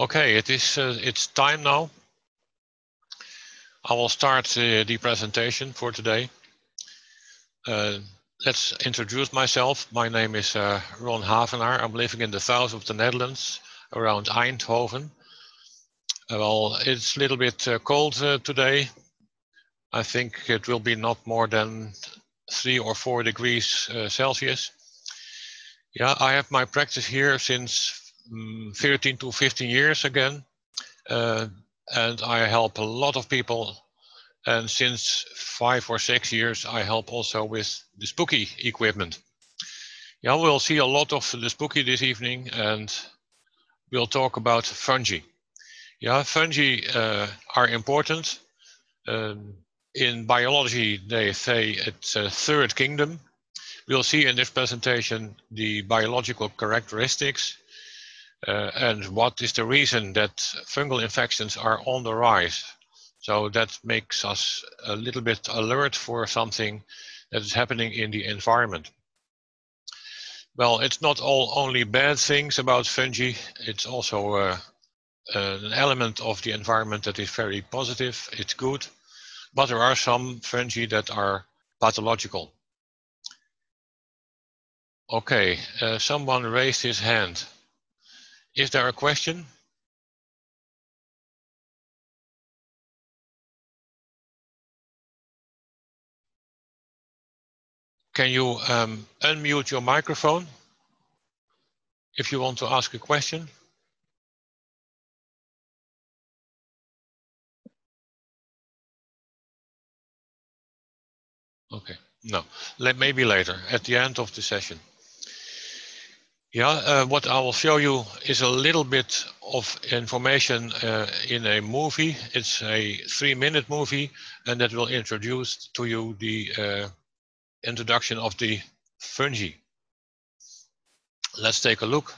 Okay, it is uh, it's time now. I will start uh, the presentation for today. Uh, let's introduce myself. My name is uh, Ron Havenaar. I'm living in the south of the Netherlands, around Eindhoven. Uh, well, it's a little bit uh, cold today. I think it will be not more than three or four degrees Celsius. Yeah, I have my practice here since 13 to 15 years again. Uh, and I help a lot of people. And since five or six years, I help also with the spooky equipment. Yeah, we'll see a lot of the spooky this evening and we'll talk about fungi. Yeah, fungi uh, are important. Um, in biology, they say it's a third kingdom. We'll see in this presentation the biological characteristics and what is the reason that fungal infections are on the rise. So that makes us a little bit alert for something that is happening in the environment. Well, it's not all only bad things about fungi, it's also uh, an element of the environment that is very positive, it's good, but there are some fungi that are pathological. Okay, uh, someone raised his hand. Is there a question? Can you um, unmute your microphone if you want to ask a question? Okay, no, Let, maybe later at the end of the session. Yeah, uh, what I will show you is a little bit of information uh, in a movie. It's a three minute movie and that will introduce to you the uh, introduction of the fungi. Let's take a look.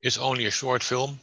It's only a short film.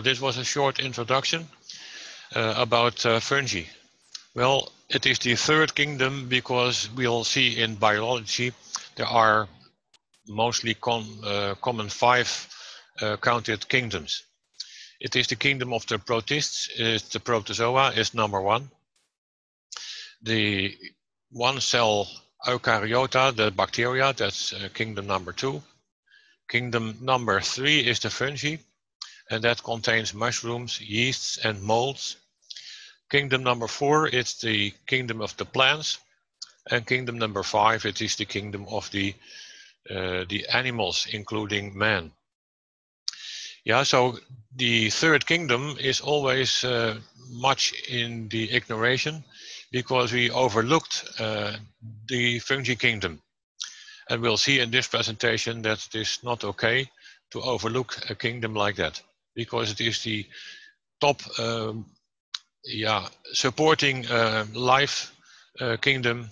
So this was a short introduction uh, about uh, fungi. Well, it is the third kingdom because we'll see in biology there are mostly com uh, common five uh, counted kingdoms. It is the kingdom of the protists, it's the protozoa is number one. The one cell eukaryota, the bacteria, that's uh, kingdom number two. Kingdom number three is the fungi, and that contains mushrooms, yeasts, and molds. Kingdom number four is the kingdom of the plants, and kingdom number five it is the kingdom of the uh, the animals, including man. Yeah, so the third kingdom is always uh, much in the ignoration because we overlooked uh, the fungi kingdom. And we'll see in this presentation that it is not okay to overlook a kingdom like that because it is the top um, yeah, supporting uh, life uh, kingdom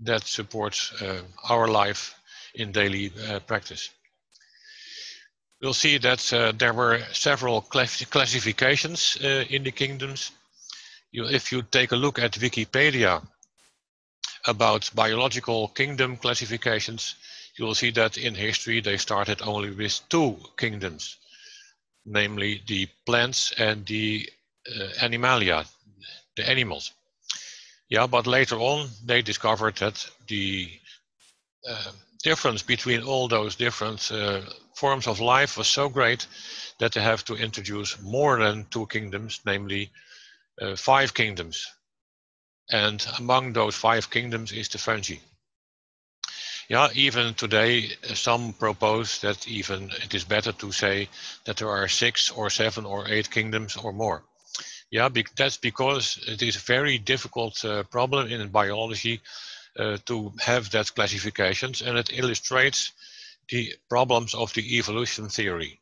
that supports uh, our life in daily uh, practice. We'll see that there were several classifications in the kingdoms. You, if you take a look at Wikipedia about biological kingdom classifications, you will see that in history they started only with two kingdoms, namely the plants and the uh, animalia, the animals. Yeah, but later on they discovered that the uh, difference between all those different uh, forms of life was so great that they have to introduce more than two kingdoms, namely uh, five kingdoms. And among those five kingdoms is the fungi. Yeah, even today, uh, some propose that even it is better to say that there are six or seven or eight kingdoms or more. Yeah, be that's because it is a very difficult uh, problem in biology uh, to have that classifications and it illustrates the problems of the evolution theory.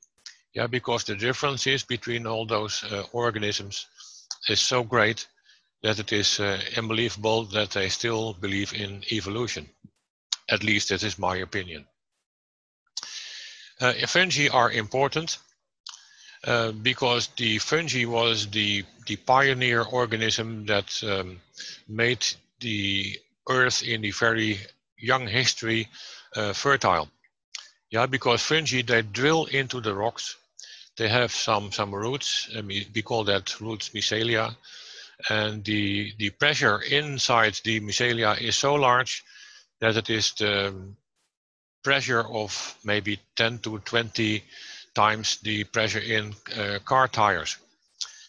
Yeah, because the differences between all those uh, organisms is so great that it is uh, unbelievable that they still believe in evolution. At least that is my opinion. Uh, fungi are important uh, because the fungi was the, the pioneer organism that um, made the earth in the very young history uh, fertile. Yeah, because fungi, they drill into the rocks. They have some, some roots, I mean, we call that roots mycelia. And the, the pressure inside the mycelia is so large that it is the pressure of maybe 10 to 20 times the pressure in uh, car tires.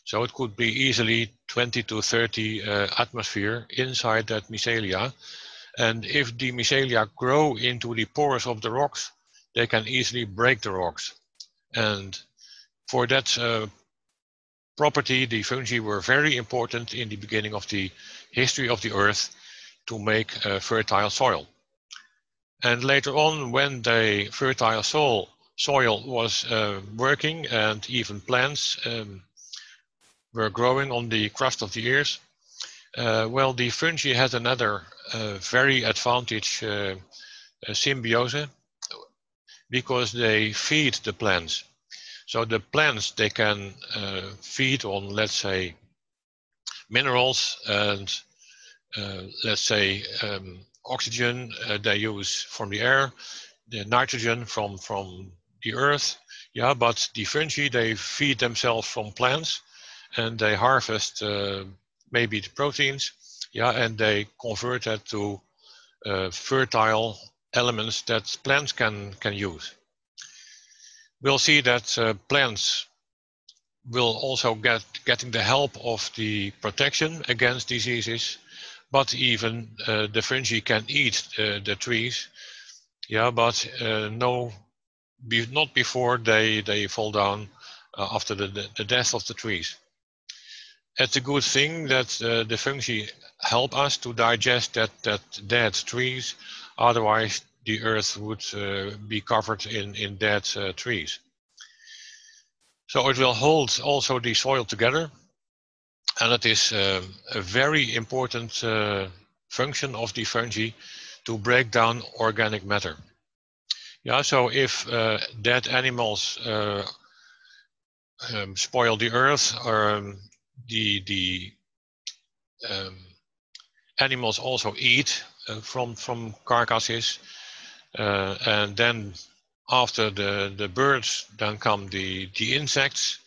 So it could be easily 20 to 30 uh, atmosphere inside that mycelia. And if the mycelia grow into the pores of the rocks, they can easily break the rocks. And for that uh, property, the fungi were very important in the beginning of the history of the earth to make fertile soil. And later on, when the fertile soil, soil was uh, working and even plants um, were growing on the crust of the earth, uh, well, the fungi had another uh, very advantage symbiosis because they feed the plants. So the plants, they can uh, feed on, let's say, minerals and let's say um, oxygen uh, they use from the air, the nitrogen from, from the earth. Yeah, but the fungi, they feed themselves from plants and they harvest uh, maybe the proteins. Yeah, and they convert that to uh, fertile elements that plants can, can use. We'll see that uh, plants will also get getting the help of the protection against diseases, but even uh, the fungi can eat uh, the trees. Yeah, but uh, no, be, not before they, they fall down after the, the death of the trees. It's a good thing that the fungi help us to digest that, that dead trees. Otherwise, the earth would uh, be covered in, in dead uh, trees. So it will hold also the soil together. And it is uh, a very important uh, function of the fungi to break down organic matter. Yeah, so if uh, dead animals uh, um, spoil the earth or um, the the um, animals also eat uh, from from carcasses uh, and then after the the birds then come the the insects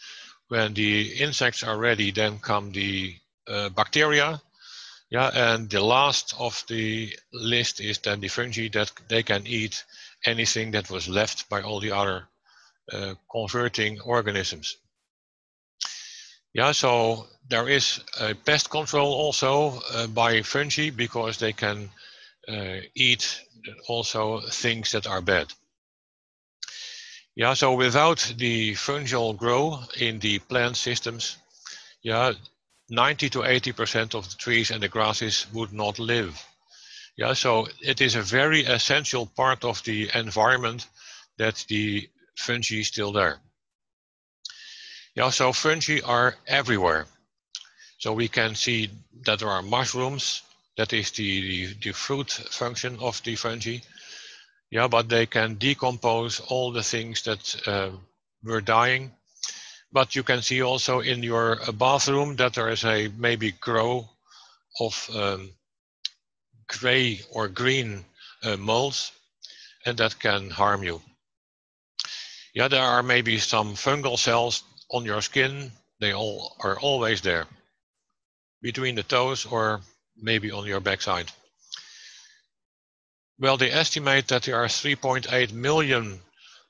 when the insects are ready then come the uh, bacteria yeah and the last of the list is then the fungi that they can eat anything that was left by all the other uh, converting organisms yeah, so there is a pest control also uh, by fungi because they can uh, eat also things that are bad. Yeah, so without the fungal grow in the plant systems, yeah, 90 to 80% of the trees and the grasses would not live. Yeah, so it is a very essential part of the environment that the fungi is still there. Yeah, so fungi are everywhere. So we can see that there are mushrooms. That is the, the, the fruit function of the fungi. Yeah, but they can decompose all the things that uh, were dying. But you can see also in your uh, bathroom that there is a maybe grow of um, gray or green uh, molds, and that can harm you. Yeah, there are maybe some fungal cells on your skin, they all are always there. Between the toes or maybe on your backside. Well, they estimate that there are 3.8 million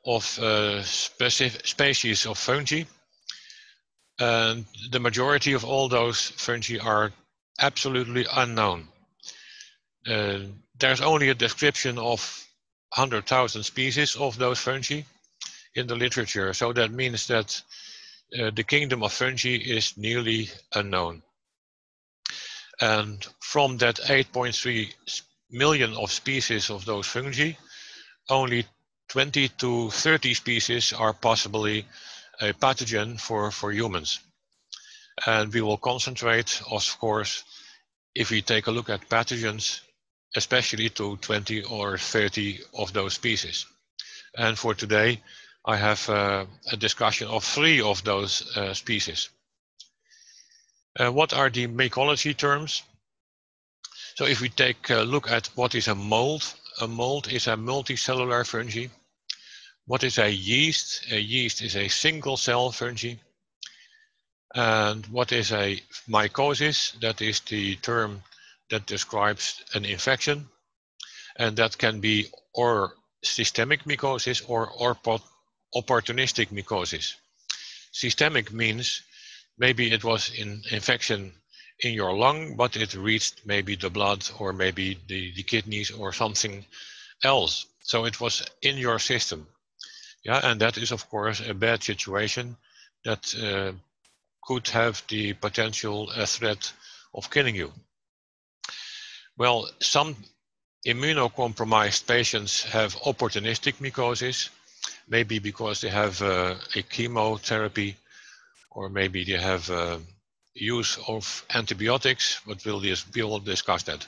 of uh, species of fungi. And the majority of all those fungi are absolutely unknown. Uh, there's only a description of 100,000 species of those fungi in the literature. So that means that uh, the kingdom of fungi is nearly unknown. And from that 8.3 million of species of those fungi, only 20 to 30 species are possibly a pathogen for, for humans. And we will concentrate, of course, if we take a look at pathogens, especially to 20 or 30 of those species. And for today, I have uh, a discussion of three of those uh, species. Uh, what are the mycology terms? So if we take a look at what is a mold, a mold is a multicellular fungi. What is a yeast? A yeast is a single cell fungi. And what is a mycosis? That is the term that describes an infection. And that can be or systemic mycosis or, or opportunistic mycosis. Systemic means maybe it was an infection in your lung, but it reached maybe the blood or maybe the, the kidneys or something else. So it was in your system. Yeah, and that is of course a bad situation that uh, could have the potential uh, threat of killing you. Well, some immunocompromised patients have opportunistic mycosis, maybe because they have uh, a chemotherapy or maybe they have uh, use of antibiotics, but we'll, just, we'll discuss that.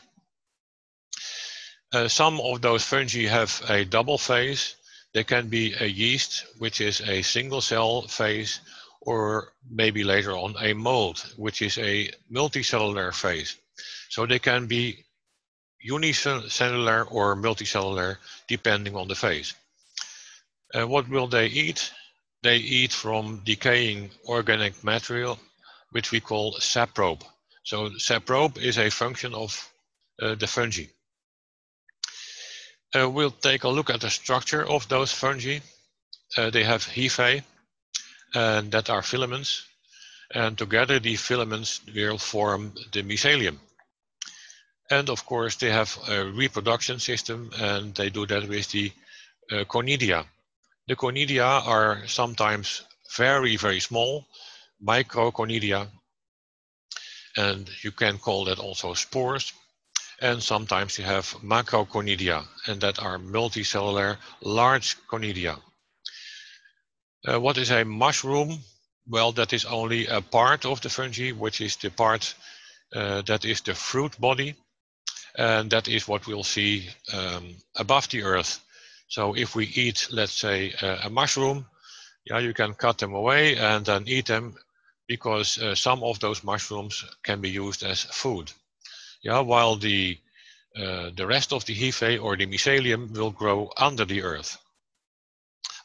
Uh, some of those fungi have a double phase. They can be a yeast, which is a single cell phase, or maybe later on a mold, which is a multicellular phase. So they can be unicellular or multicellular depending on the phase. Uh, what will they eat? They eat from decaying organic material, which we call saprobe. So saprobe is a function of uh, the fungi. Uh, we'll take a look at the structure of those fungi. Uh, they have hyphae, and that are filaments. And together the filaments will form the mycelium. And of course, they have a reproduction system, and they do that with the uh, conidia. The conidia are sometimes very, very small, microconidia, and you can call that also spores. And sometimes you have macroconidia, and that are multicellular large conidia. Uh, what is a mushroom? Well, that is only a part of the fungi, which is the part uh, that is the fruit body. And that is what we'll see um, above the earth. So if we eat, let's say, a, a mushroom, Yeah, you can cut them away and then eat them because uh, some of those mushrooms can be used as food. Yeah, while the uh, the rest of the hyphae or the mycelium will grow under the earth.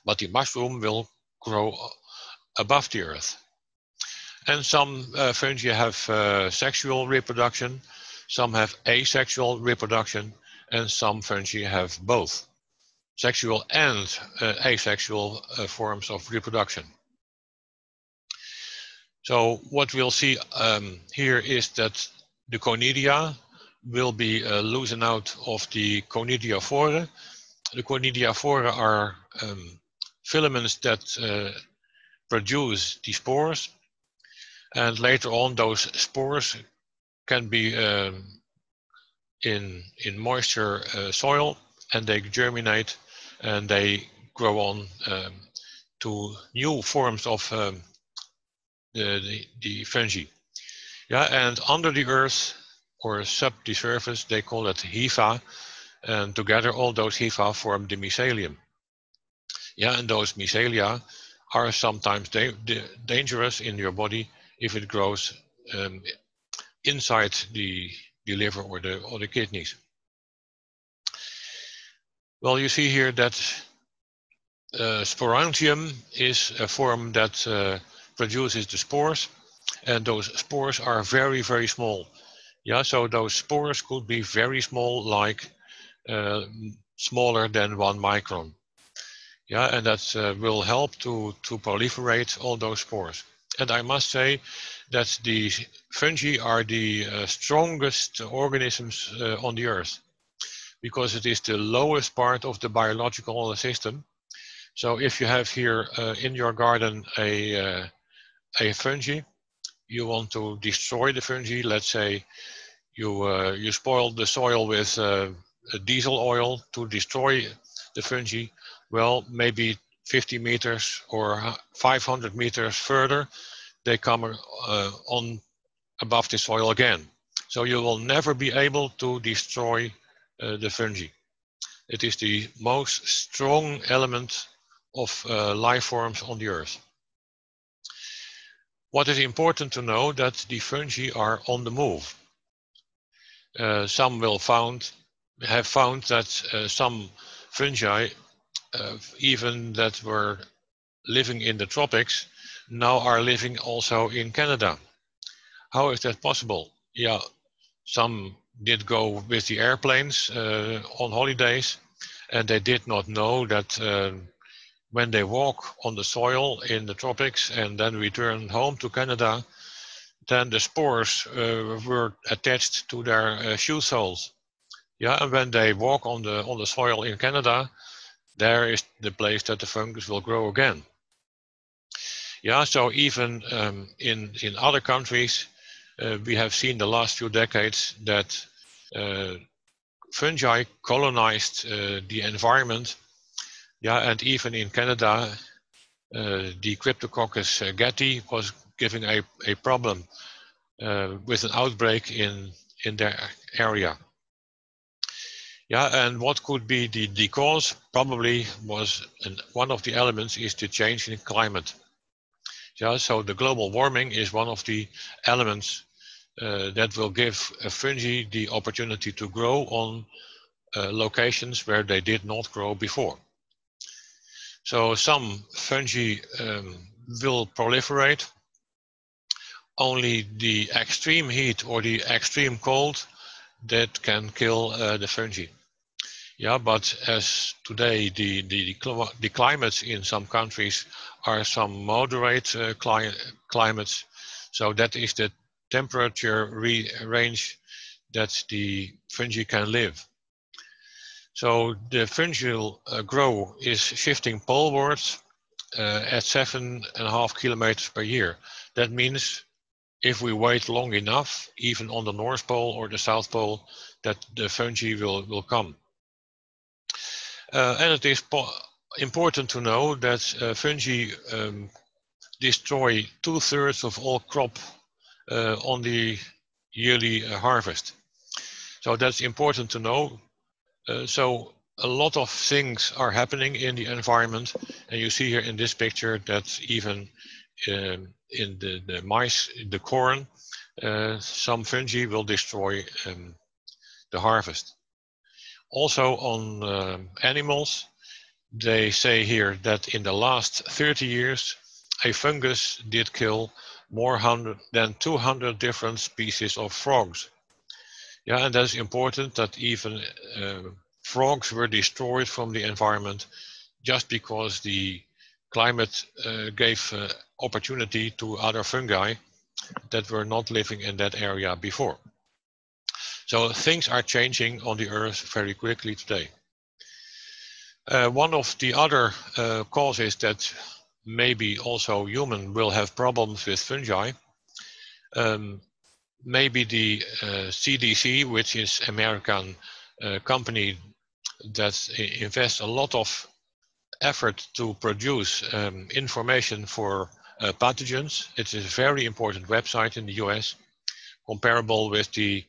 But the mushroom will grow above the earth. And some uh, fungi have uh, sexual reproduction, some have asexual reproduction, and some fungi have both sexual and uh, asexual uh, forms of reproduction. So what we'll see um, here is that the conidia will be uh, loosened out of the conidiophore. The conidiophore are um, filaments that uh, produce the spores. And later on, those spores can be um, in, in moisture uh, soil and they germinate and they grow on um, to new forms of um, the, the, fungi. Yeah, and under the earth or sub the surface, they call it hypha, and together all those hypha form the mycelium. Yeah, and those mycelia are sometimes da dangerous in your body if it grows um, inside the, the liver or the, or the kidneys. Well, you see here that uh, sporangium is a form that uh, produces the spores, and those spores are very, very small. Yeah, so those spores could be very small, like uh, smaller than one micron. Yeah, and that uh, will help to, to proliferate all those spores. And I must say that the fungi are the uh, strongest organisms uh, on the earth because it is the lowest part of the biological system. So if you have here uh, in your garden a, uh, a fungi, you want to destroy the fungi, let's say you, uh, you spoil the soil with diesel oil to destroy the fungi, well, maybe 50 meters or 500 meters further, they come uh, on above the soil again. So you will never be able to destroy uh, the fungi. It is the most strong element of uh, life forms on the earth. What is important to know that the fungi are on the move. Uh, some will found have found that uh, some fungi uh, even that were living in the tropics now are living also in Canada. How is that possible? Yeah, some did go with the airplanes uh, on holidays and they did not know that uh, when they walk on the soil in the tropics and then return home to Canada, then the spores uh, were attached to their uh, shoe soles. Yeah, and when they walk on the on the soil in Canada, there is the place that the fungus will grow again. Yeah, so even um, in, in other countries, uh, we have seen the last few decades that uh, fungi colonized uh, the environment. Yeah, and even in Canada, uh, the Cryptococcus uh, gattii was giving a, a problem uh, with an outbreak in, in their area. Yeah, and what could be the, the cause? Probably was an, one of the elements is the change in climate. Yeah, so the global warming is one of the elements uh, that will give a fungi the opportunity to grow on uh, locations where they did not grow before. So some fungi um, will proliferate. Only the extreme heat or the extreme cold that can kill uh, the fungi. Yeah, but as today the, the, the climates in some countries are some moderate uh, cli climates, so that is the temperature range that the fungi can live. So the fungal uh, grow is shifting polewards uh, at seven and a half kilometers per year. That means if we wait long enough, even on the North Pole or the South Pole, that the fungi will, will come. Uh, and it is important to know that uh, fungi um, destroy two-thirds of all crop uh, on the yearly uh, harvest. So that's important to know. Uh, so a lot of things are happening in the environment. And you see here in this picture that even um, in the, the mice, the corn, uh, some fungi will destroy um, the harvest. Also on um, animals, they say here that in the last 30 years, a fungus did kill more hundred than 200 different species of frogs. Yeah, and that's important that even uh, frogs were destroyed from the environment just because the climate uh, gave uh, opportunity to other fungi that were not living in that area before. So things are changing on the earth very quickly today. Uh, one of the other uh, causes that maybe also human will have problems with fungi. Um, maybe the uh, CDC, which is American uh, company that invests a lot of effort to produce um, information for uh, pathogens. It is a very important website in the US, comparable with the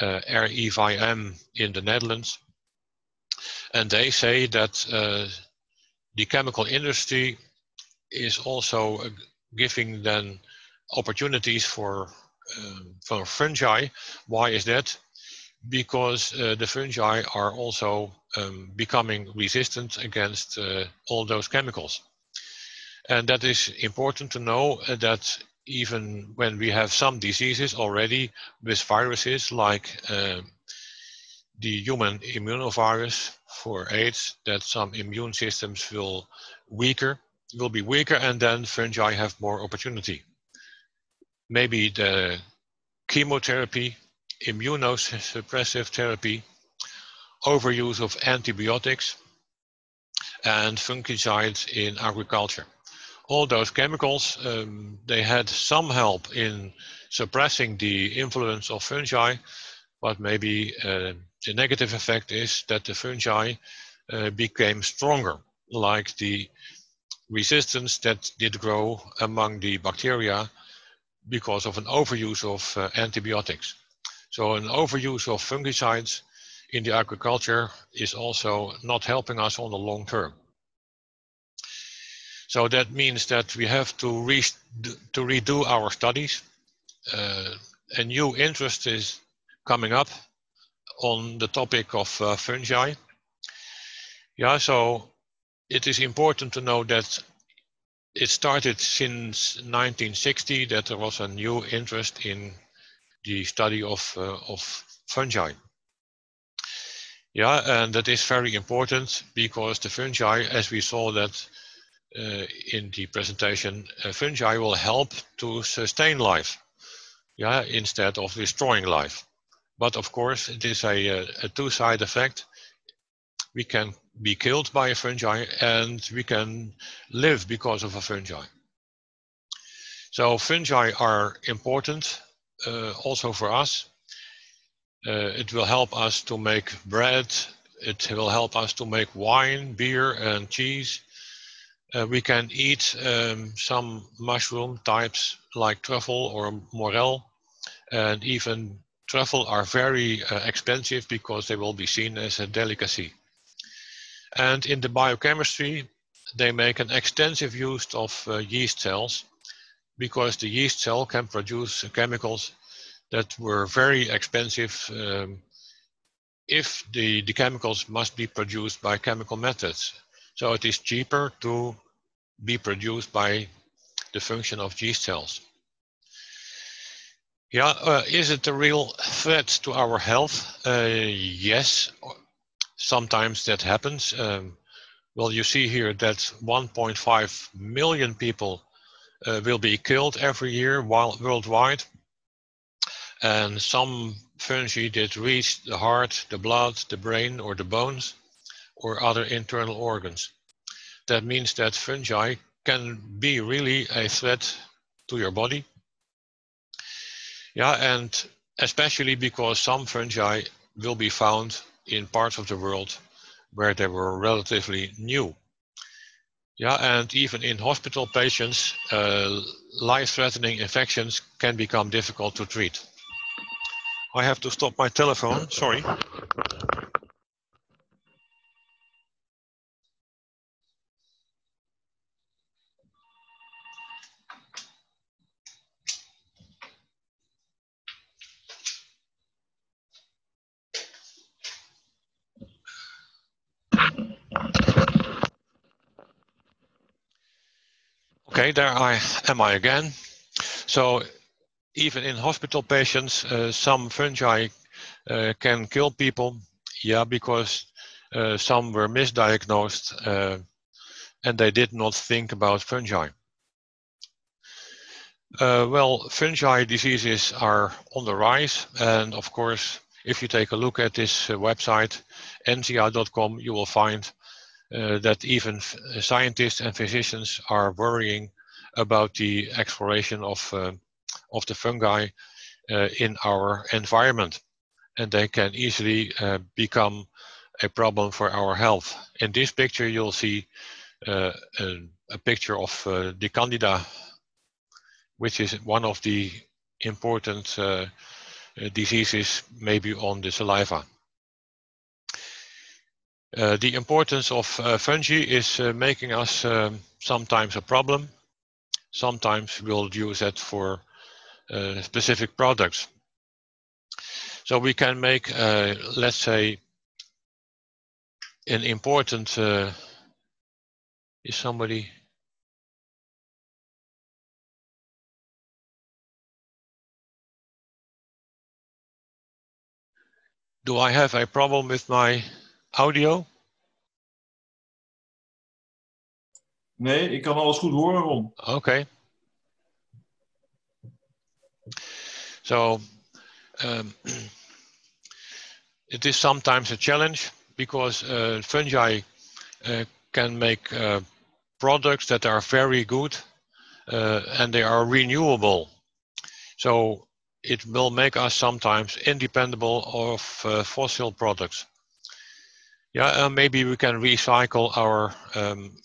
uh, RIVM in the Netherlands. And they say that uh, the chemical industry is also uh, giving them opportunities for for fungi. Why is that? Because uh, the fungi are also um, becoming resistant against uh, all those chemicals. And that is important to know uh, that even when we have some diseases already with viruses like uh, the human immunovirus for AIDS, that some immune systems will weaker, will be weaker, and then fungi have more opportunity. Maybe the chemotherapy, immunosuppressive therapy, overuse of antibiotics, and fungicides in agriculture. All those chemicals, um, they had some help in suppressing the influence of fungi, but maybe uh, the negative effect is that the fungi uh, became stronger, like the resistance that did grow among the bacteria because of an overuse of uh, antibiotics. So an overuse of fungicides in the agriculture is also not helping us on the long term. So that means that we have to, re to redo our studies. Uh, a new interest is coming up on the topic of uh, fungi. Yeah, so it is important to know that it started since 1960 that there was a new interest in the study of, uh, of fungi. Yeah, and that is very important because the fungi, as we saw that uh, in the presentation, uh, fungi will help to sustain life, yeah, instead of destroying life. But of course, it is a, a two-side effect. We can be killed by a fungi and we can live because of a fungi. So fungi are important uh, also for us. Uh, it will help us to make bread. It will help us to make wine, beer and cheese. Uh, we can eat um, some mushroom types like truffle or morel and even truffle are very uh, expensive because they will be seen as a delicacy. And in the biochemistry, they make an extensive use of uh, yeast cells because the yeast cell can produce chemicals that were very expensive um, if the, the chemicals must be produced by chemical methods. So it is cheaper to be produced by the function of yeast cells. Yeah, uh, is it a real threat to our health? Uh, yes, sometimes that happens. Um, well, you see here that 1.5 million people uh, will be killed every year worldwide. And some fungi that reach the heart, the blood, the brain, or the bones, or other internal organs. That means that fungi can be really a threat to your body. Yeah, and especially because some fungi will be found in parts of the world where they were relatively new. Yeah, and even in hospital patients, uh, life-threatening infections can become difficult to treat. I have to stop my telephone, sorry. Okay, there I am I again. So even in hospital patients, uh, some fungi uh, can kill people. Yeah, because uh, some were misdiagnosed uh, and they did not think about fungi. Uh, well, fungi diseases are on the rise, and of course, if you take a look at this uh, website, nci.com, you will find that even scientists and physicians are worrying about the exploration of uh, of the fungi uh, in our environment, and they can easily uh, become a problem for our health. In this picture, you'll see a, a, picture of the Candida which is one of the important uh, uh, diseases maybe on the saliva. Uh, the importance of uh, fungi is uh, making us um, sometimes a problem. Sometimes we'll use it for uh, specific products. So we can make, let's say, an important, is somebody Do I have a problem with my audio? Nee, ik kan alles goed horen, Ron. Okay. So, um, it is sometimes a challenge because uh, fungi uh, can make uh, products that are very good and they are renewable. So it will make us sometimes independent of fossil products. Yeah, uh, maybe we can recycle our um,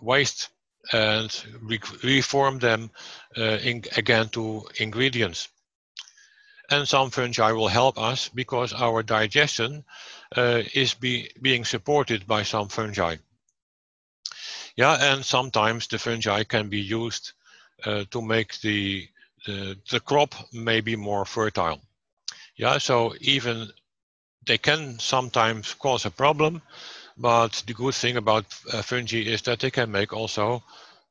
waste and re reform them uh, in, again to ingredients. And some fungi will help us because our digestion uh, is be, being supported by some fungi. Yeah, and sometimes the fungi can be used uh, to make the the, the crop maybe more fertile. Yeah, so even they can sometimes cause a problem, but the good thing about uh, fungi is that they can make also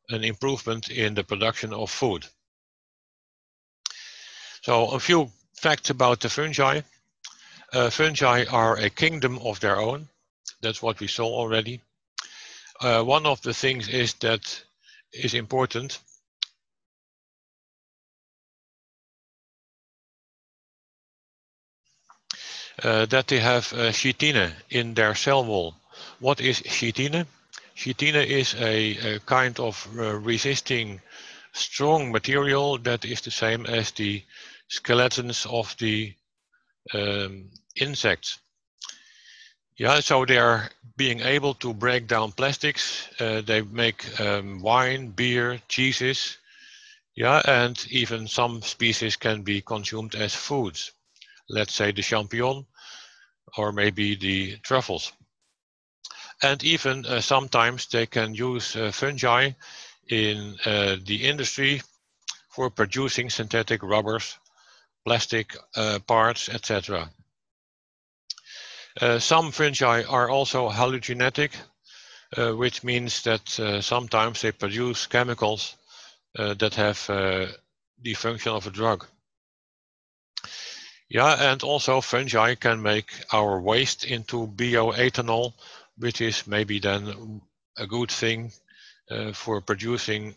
an improvement in the production of food. So a few facts about the fungi. Uh, fungi are a kingdom of their own. That's what we saw already. Uh, one of the things is that is important uh, that they have uh, in their cell wall. What is chitine? Chitine is a, a kind of uh, resisting strong material that is the same as the skeletons of the um, insects. Yeah, so they are being able to break down plastics. Uh, they make um, wine, beer, cheeses. Yeah, and even some species can be consumed as foods let's say the champignon or maybe the truffles. And even uh, sometimes they can use uh, fungi in uh, the industry for producing synthetic rubbers, plastic uh, parts, etc. Uh, some fungi are also hallucinogenic, uh, which means that sometimes they produce chemicals that have the function of a drug. Yeah, and also fungi can make our waste into bioethanol, which is maybe then a good thing uh, for producing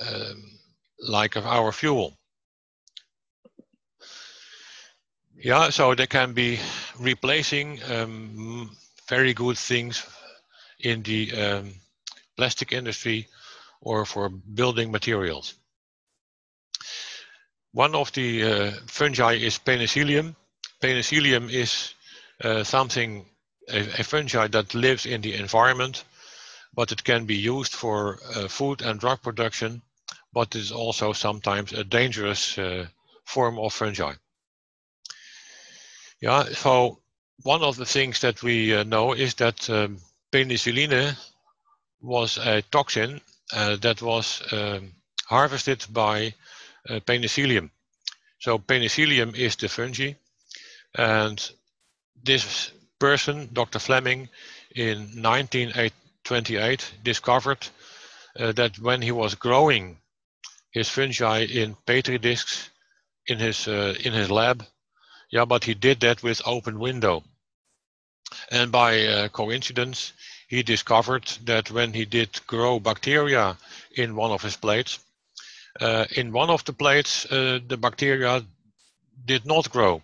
um, like our fuel. Yeah, so they can be replacing um, very good things in the um, plastic industry or for building materials. One of the uh, fungi is penicillium. Penicillium is uh, something, a, a, fungi that lives in the environment, but it can be used for uh, food and drug production, but is also sometimes a dangerous uh, form of fungi. Yeah, so one of the things that we uh, know is that um, penicilline was a toxin uh, that was um, harvested by penicillium. So penicillium is the fungi, and this person, Dr. Fleming, in 1928 discovered uh, that when he was growing his fungi in petri discs in his uh, in his lab, yeah, but he did that with open window. And by uh, coincidence, he discovered that when he did grow bacteria in one of his plates, uh, in one of the plates, uh, the bacteria did not grow.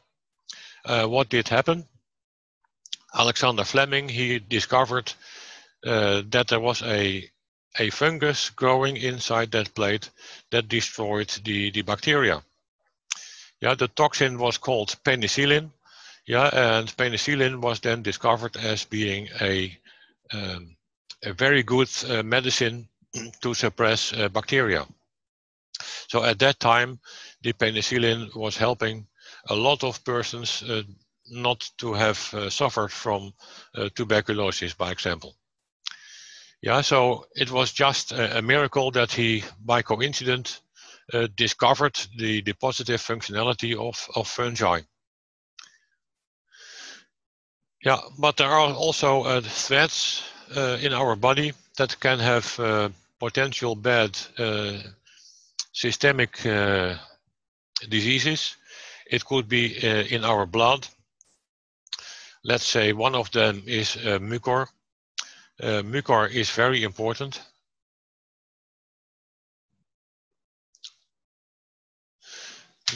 Uh, what did happen? Alexander Fleming, he discovered uh, that there was a, a fungus growing inside that plate that destroyed the, the bacteria. Yeah, the toxin was called penicillin. Yeah, and penicillin was then discovered as being a, um, a very good uh, medicine to suppress uh, bacteria. So at that time, the penicillin was helping a lot of persons uh, not to have uh, suffered from uh, tuberculosis, by example. Yeah, so it was just a, a miracle that he, by coincidence, uh, discovered the, the positive functionality of, of fungi. Yeah, but there are also uh, threats uh, in our body that can have uh, potential bad uh, systemic uh, diseases. It could be uh, in our blood. Let's say one of them is mucor. mucor is very important.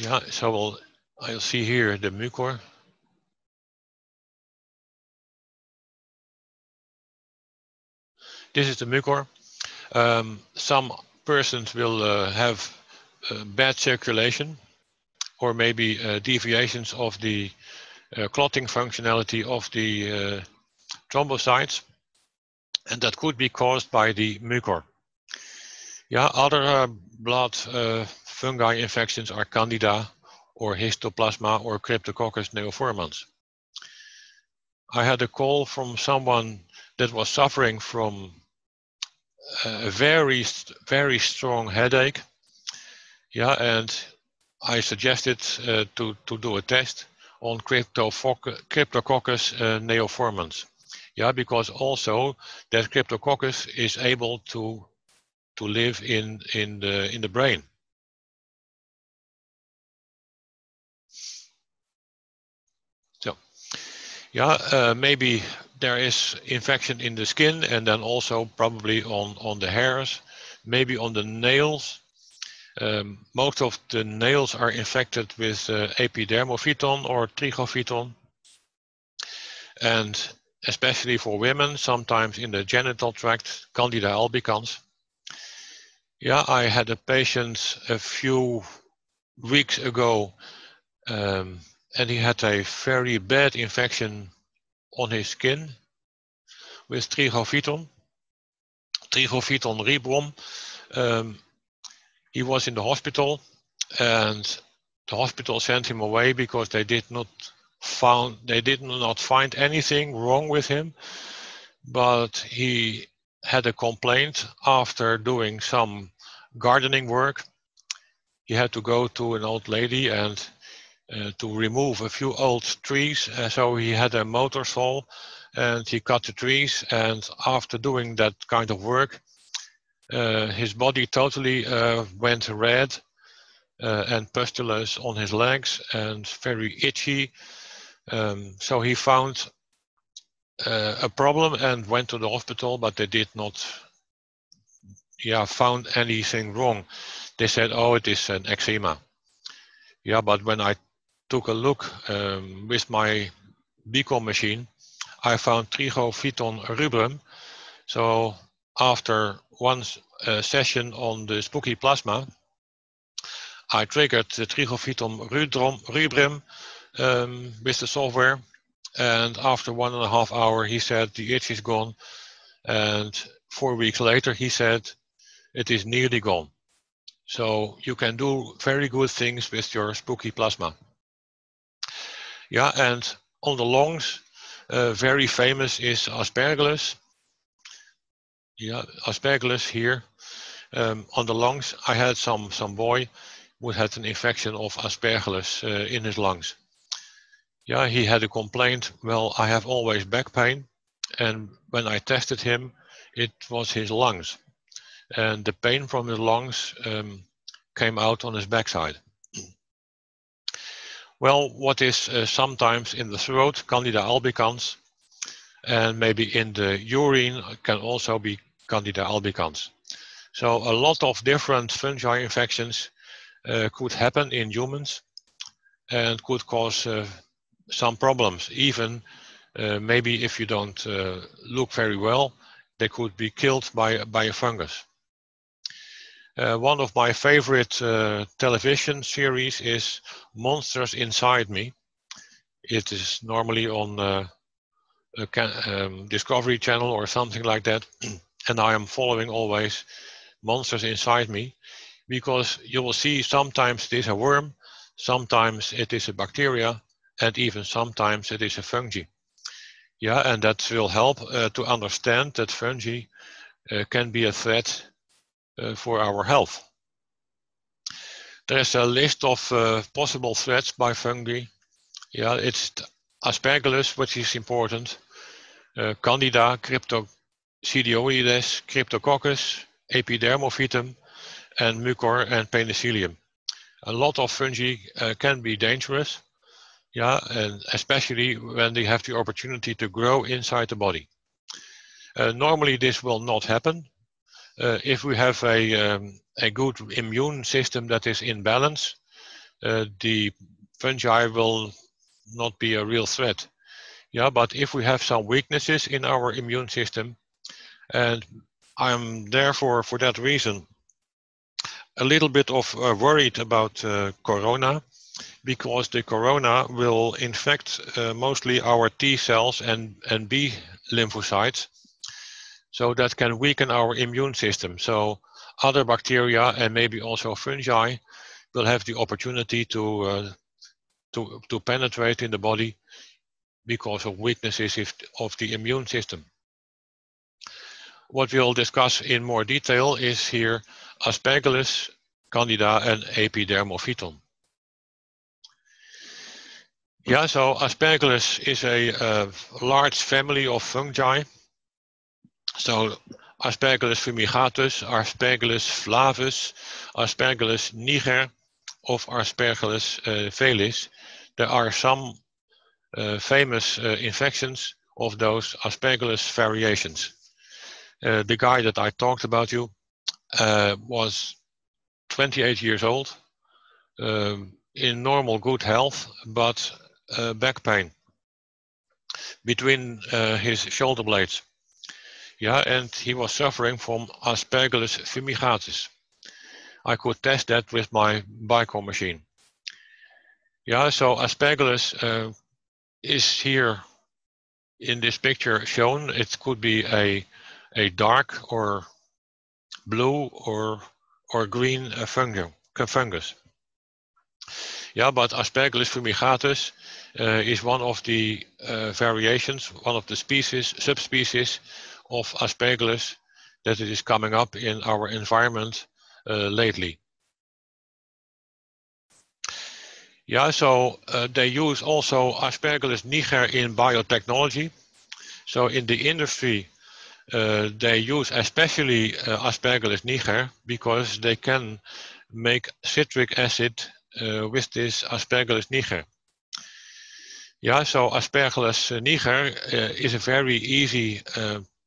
Yeah, so we'll, I'll see here the mucor. This is the mucor. Um, some persons will uh, have uh, bad circulation or maybe uh, deviations of the uh, clotting functionality of the uh, thrombocytes. And that could be caused by the mucor. Yeah, other blood fungi infections are candida or histoplasma or cryptococcus neoformans. I had a call from someone that was suffering from a very, very strong headache. Yeah, and I suggested uh, to, to do a test on Cryptococcus uh, neoformans. Yeah, because also that Cryptococcus is able to to live in in the in the brain. So, yeah, uh, maybe there is infection in the skin and then also probably on, on the hairs, maybe on the nails. Um, most of the nails are infected with uh, epidermophyton or trichophyton. And especially for women, sometimes in the genital tract, Candida albicans. Yeah, I had a patient a few weeks ago um, and he had a very bad infection on his skin with trichophyton, trichophyton rubrum. Um, he was in the hospital and the hospital sent him away because they did not found they did not find anything wrong with him but he had a complaint after doing some gardening work he had to go to an old lady and to remove a few old trees. Uh, so he had a motor saw and he cut the trees. And after doing that kind of work, uh, his body totally went red and pustulous on his legs and very itchy. Um, so he found uh, a problem and went to the hospital, but they did not, yeah, found anything wrong. They said, "Oh, it is an eczema." Yeah, but when I took a look um, with my Bicom machine, I found Trichophyton rubrum. So after one uh, session on the spooky plasma, I triggered the Trichophyton rubrum um, with the software. And after one and a half hour, he said the itch is gone. And four weeks later, he said it is nearly gone. So you can do very good things with your spooky plasma. Yeah, and on the lungs, uh, very famous is aspergillus. Yeah, aspergillus here. Um, on the lungs, I had some some boy who had an infection of aspergillus uh, in his lungs. Yeah, he had a complaint. Well, I have always back pain, and when I tested him, it was his lungs. and the pain from his lungs um, came out on his backside. Well, what is uh, sometimes in the throat, Candida albicans, and maybe in the urine can also be Candida albicans. So a lot of different fungi infections uh, could happen in humans and could cause uh, some problems. Even uh, maybe if you don't uh, look very well, they could be killed by, by a fungus. Uh, one of my favorite uh, television series is Monsters Inside Me. It is normally on uh, um, Discovery Channel or something like that. and I am following always Monsters Inside Me because you will see sometimes it is a worm, sometimes it is a bacteria, and even sometimes it is a fungi. Yeah, and that will help uh, to understand that fungi uh, can be a threat for our health. There's a list of uh, possible threats by fungi. Yeah, it's Aspergillus, which is important, uh, Candida, Cryptococcidioides, Cryptococcus, Epidermophytum, and Mucor and Penicillium. A lot of fungi uh, can be dangerous, yeah, and especially when they have the opportunity to grow inside the body. Uh, normally, this will not happen if we have a, um, a good immune system that is in balance, uh, the fungi will not be a real threat. Yeah, but if we have some weaknesses in our immune system, and I'm therefore, for that reason, a little bit of uh, worried about uh, corona because the corona will infect uh, mostly our T cells and, and B lymphocytes so that can weaken our immune system. So other bacteria and maybe also fungi will have the opportunity to uh, to to penetrate in the body because of weaknesses of the immune system. What we'll discuss in more detail is here Aspergillus, Candida, and Epidermophyton. Yeah, so Aspergillus is a uh, large family of fungi so Aspergillus fumigatus, Aspergillus flavus, Aspergillus niger, of Aspergillus uh. There are some uh, famous uh, infections of those Aspergillus variations. The guy that I talked about you was 28 years old, um, in normal good health, but back pain between his shoulder blades. Yeah, and he was suffering from Aspergillus fumigatus. I could test that with my Bicom machine. Yeah, so Aspergillus uh, is here in this picture shown. It could be a a dark or blue or or green uh, fungus. Yeah, but Aspergillus fumigatus uh, is one of the uh, variations, one of the species, subspecies of Aspergillus that it is coming up in our environment uh, lately. Yeah, so uh, they use also Aspergillus niger in biotechnology. So in the industry, uh, they use especially uh, Aspergillus niger because they can make citric acid uh, with this Aspergillus niger. Yeah, so Aspergillus niger uh, is a very easy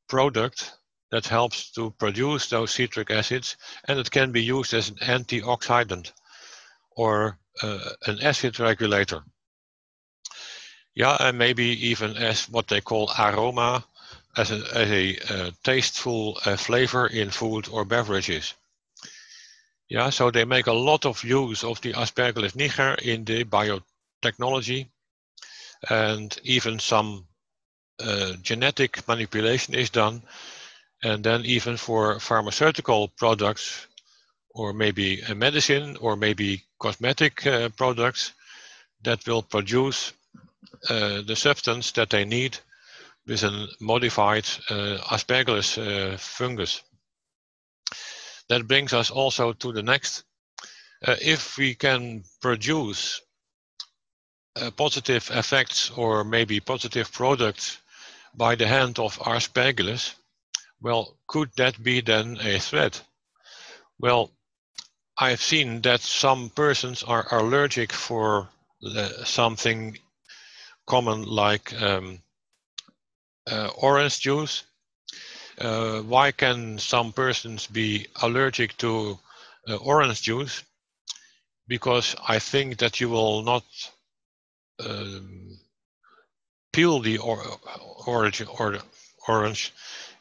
product that helps to produce those citric acids and it can be used as an antioxidant or uh, an acid regulator. Yeah, and maybe even as what they call aroma, as a, as a uh, tasteful uh, flavor in food or beverages. Yeah, so they make a lot of use of the Aspergillus niger in the biotechnology and even some uh, genetic manipulation is done, and then even for pharmaceutical products, or maybe a medicine, or maybe cosmetic uh, products that will produce uh, the substance that they need with a modified Aspergillus fungus. That brings us also to the next. If we can produce positive effects or maybe positive products by the hand of Aspergillus, well, could that be then a threat? Well, I've seen that some persons are allergic for something common like um, uh, orange juice. Uh, why can some persons be allergic to uh, orange juice? Because I think that you will not um, peel the or orange or orange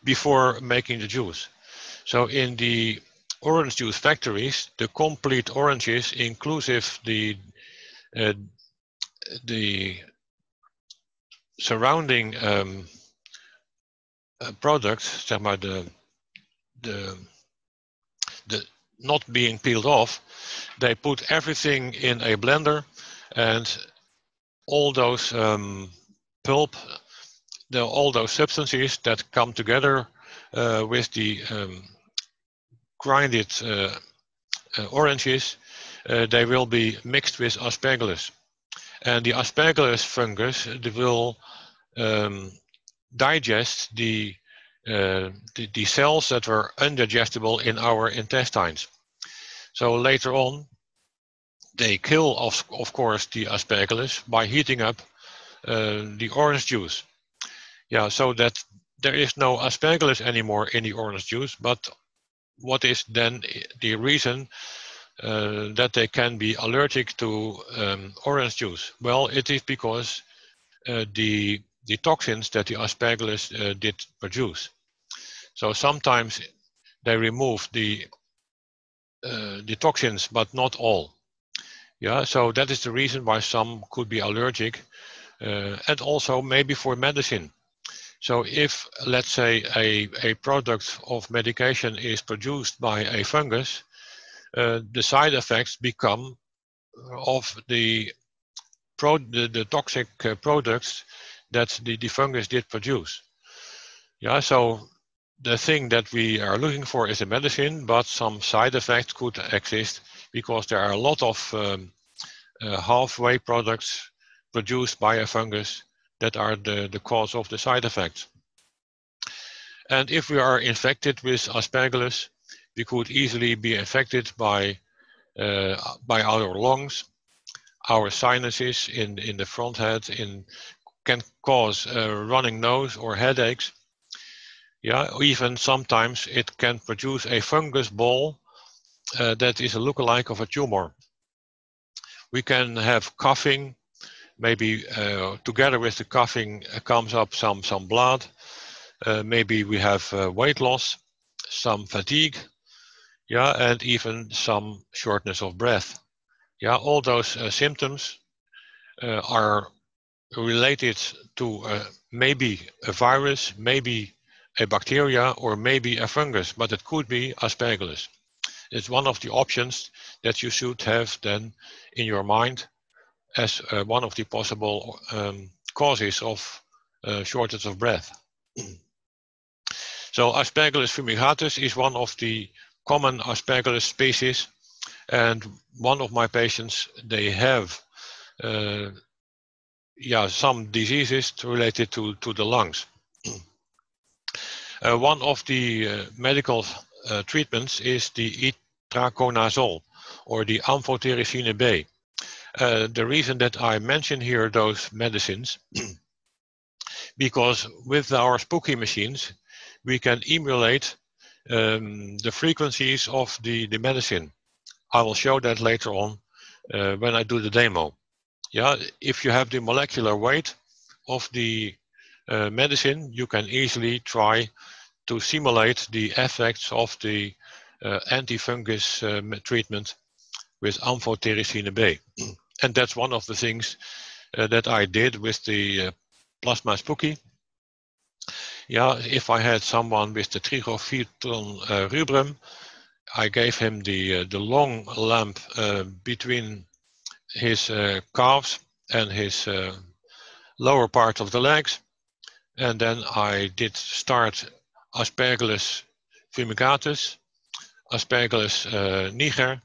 before making the juice. So in the orange juice factories, the complete oranges, inclusive the uh, the surrounding um, uh, products, zeg the the not being peeled off, they put everything in a blender and all those um, pulp, the, all those substances that come together uh, with the um, grinded uh, uh, oranges, uh, they will be mixed with aspergillus. And the aspergillus fungus will um, digest the, uh, the, the cells that were undigestible in our intestines. So later on, they kill, of, of course, the aspergillus by heating up the orange juice. Yeah, so that there is no aspergillus anymore in the orange juice, but what is then the reason uh, that they can be allergic to um, orange juice? Well, it is because uh, the the toxins that the aspergillus uh, did produce. So sometimes they remove the uh, the toxins, but not all. Yeah, so that is the reason why some could be allergic, uh, and also maybe for medicine. So if, let's say, a, a product of medication is produced by a fungus, uh, the side effects become of the, pro the, the toxic uh, products that the, the fungus did produce. Yeah, so the thing that we are looking for is a medicine, but some side effects could exist because there are a lot of um, uh, halfway products produced by a fungus that are the, the cause of the side effects. And if we are infected with aspergillus, we could easily be affected by, uh, by our lungs, our sinuses in, in the front head, in, can cause a running nose or headaches. Yeah, even sometimes it can produce a fungus ball uh, that is a lookalike of a tumor. We can have coughing, maybe uh, together with the coughing uh, comes up some, some blood. Uh, maybe we have uh, weight loss, some fatigue, yeah, and even some shortness of breath. Yeah, all those uh, symptoms are related to maybe a virus, maybe a bacteria, or maybe a fungus, but it could be aspergillus. It's one of the options that you should have then in your mind as uh, one of the possible um, causes of uh, shortage of breath. so Aspergillus fumigatus is one of the common Aspergillus species and one of my patients they have uh, yeah some diseases related to to the lungs uh, one of the uh, medical uh, treatments is the itraconazole or the amphotericin B uh, the reason that I mention here those medicines, because with our spooky machines, we can emulate um, the frequencies of the, the medicine. I will show that later on uh, when I do the demo. Yeah, if you have the molecular weight of the uh, medicine, you can easily try to simulate the effects of the uh, antifungus uh, treatment with amphotericin B. and that's one of the things uh, that I did with the uh, plasma spooky. Yeah, if I had someone with the Trichophyton uh, rubrum, I gave him the uh, the long lamp uh, between his uh, calves and his lower part of the legs, and then I did start Aspergillus fumigatus, Aspergillus niger,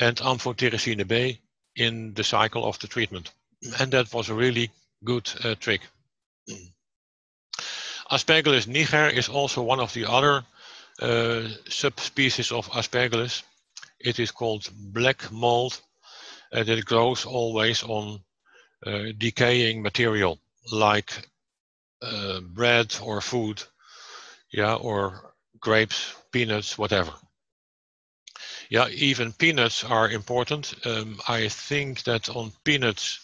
and Amphotericin B in the cycle of the treatment. And that was a really good uh, trick. Aspergillus niger is also one of the other uh, subspecies of Aspergillus. It is called black mold and it grows always on uh, decaying material like uh, bread or food, yeah, or grapes, peanuts, whatever. Yeah, even peanuts are important. Um, I think that on peanuts,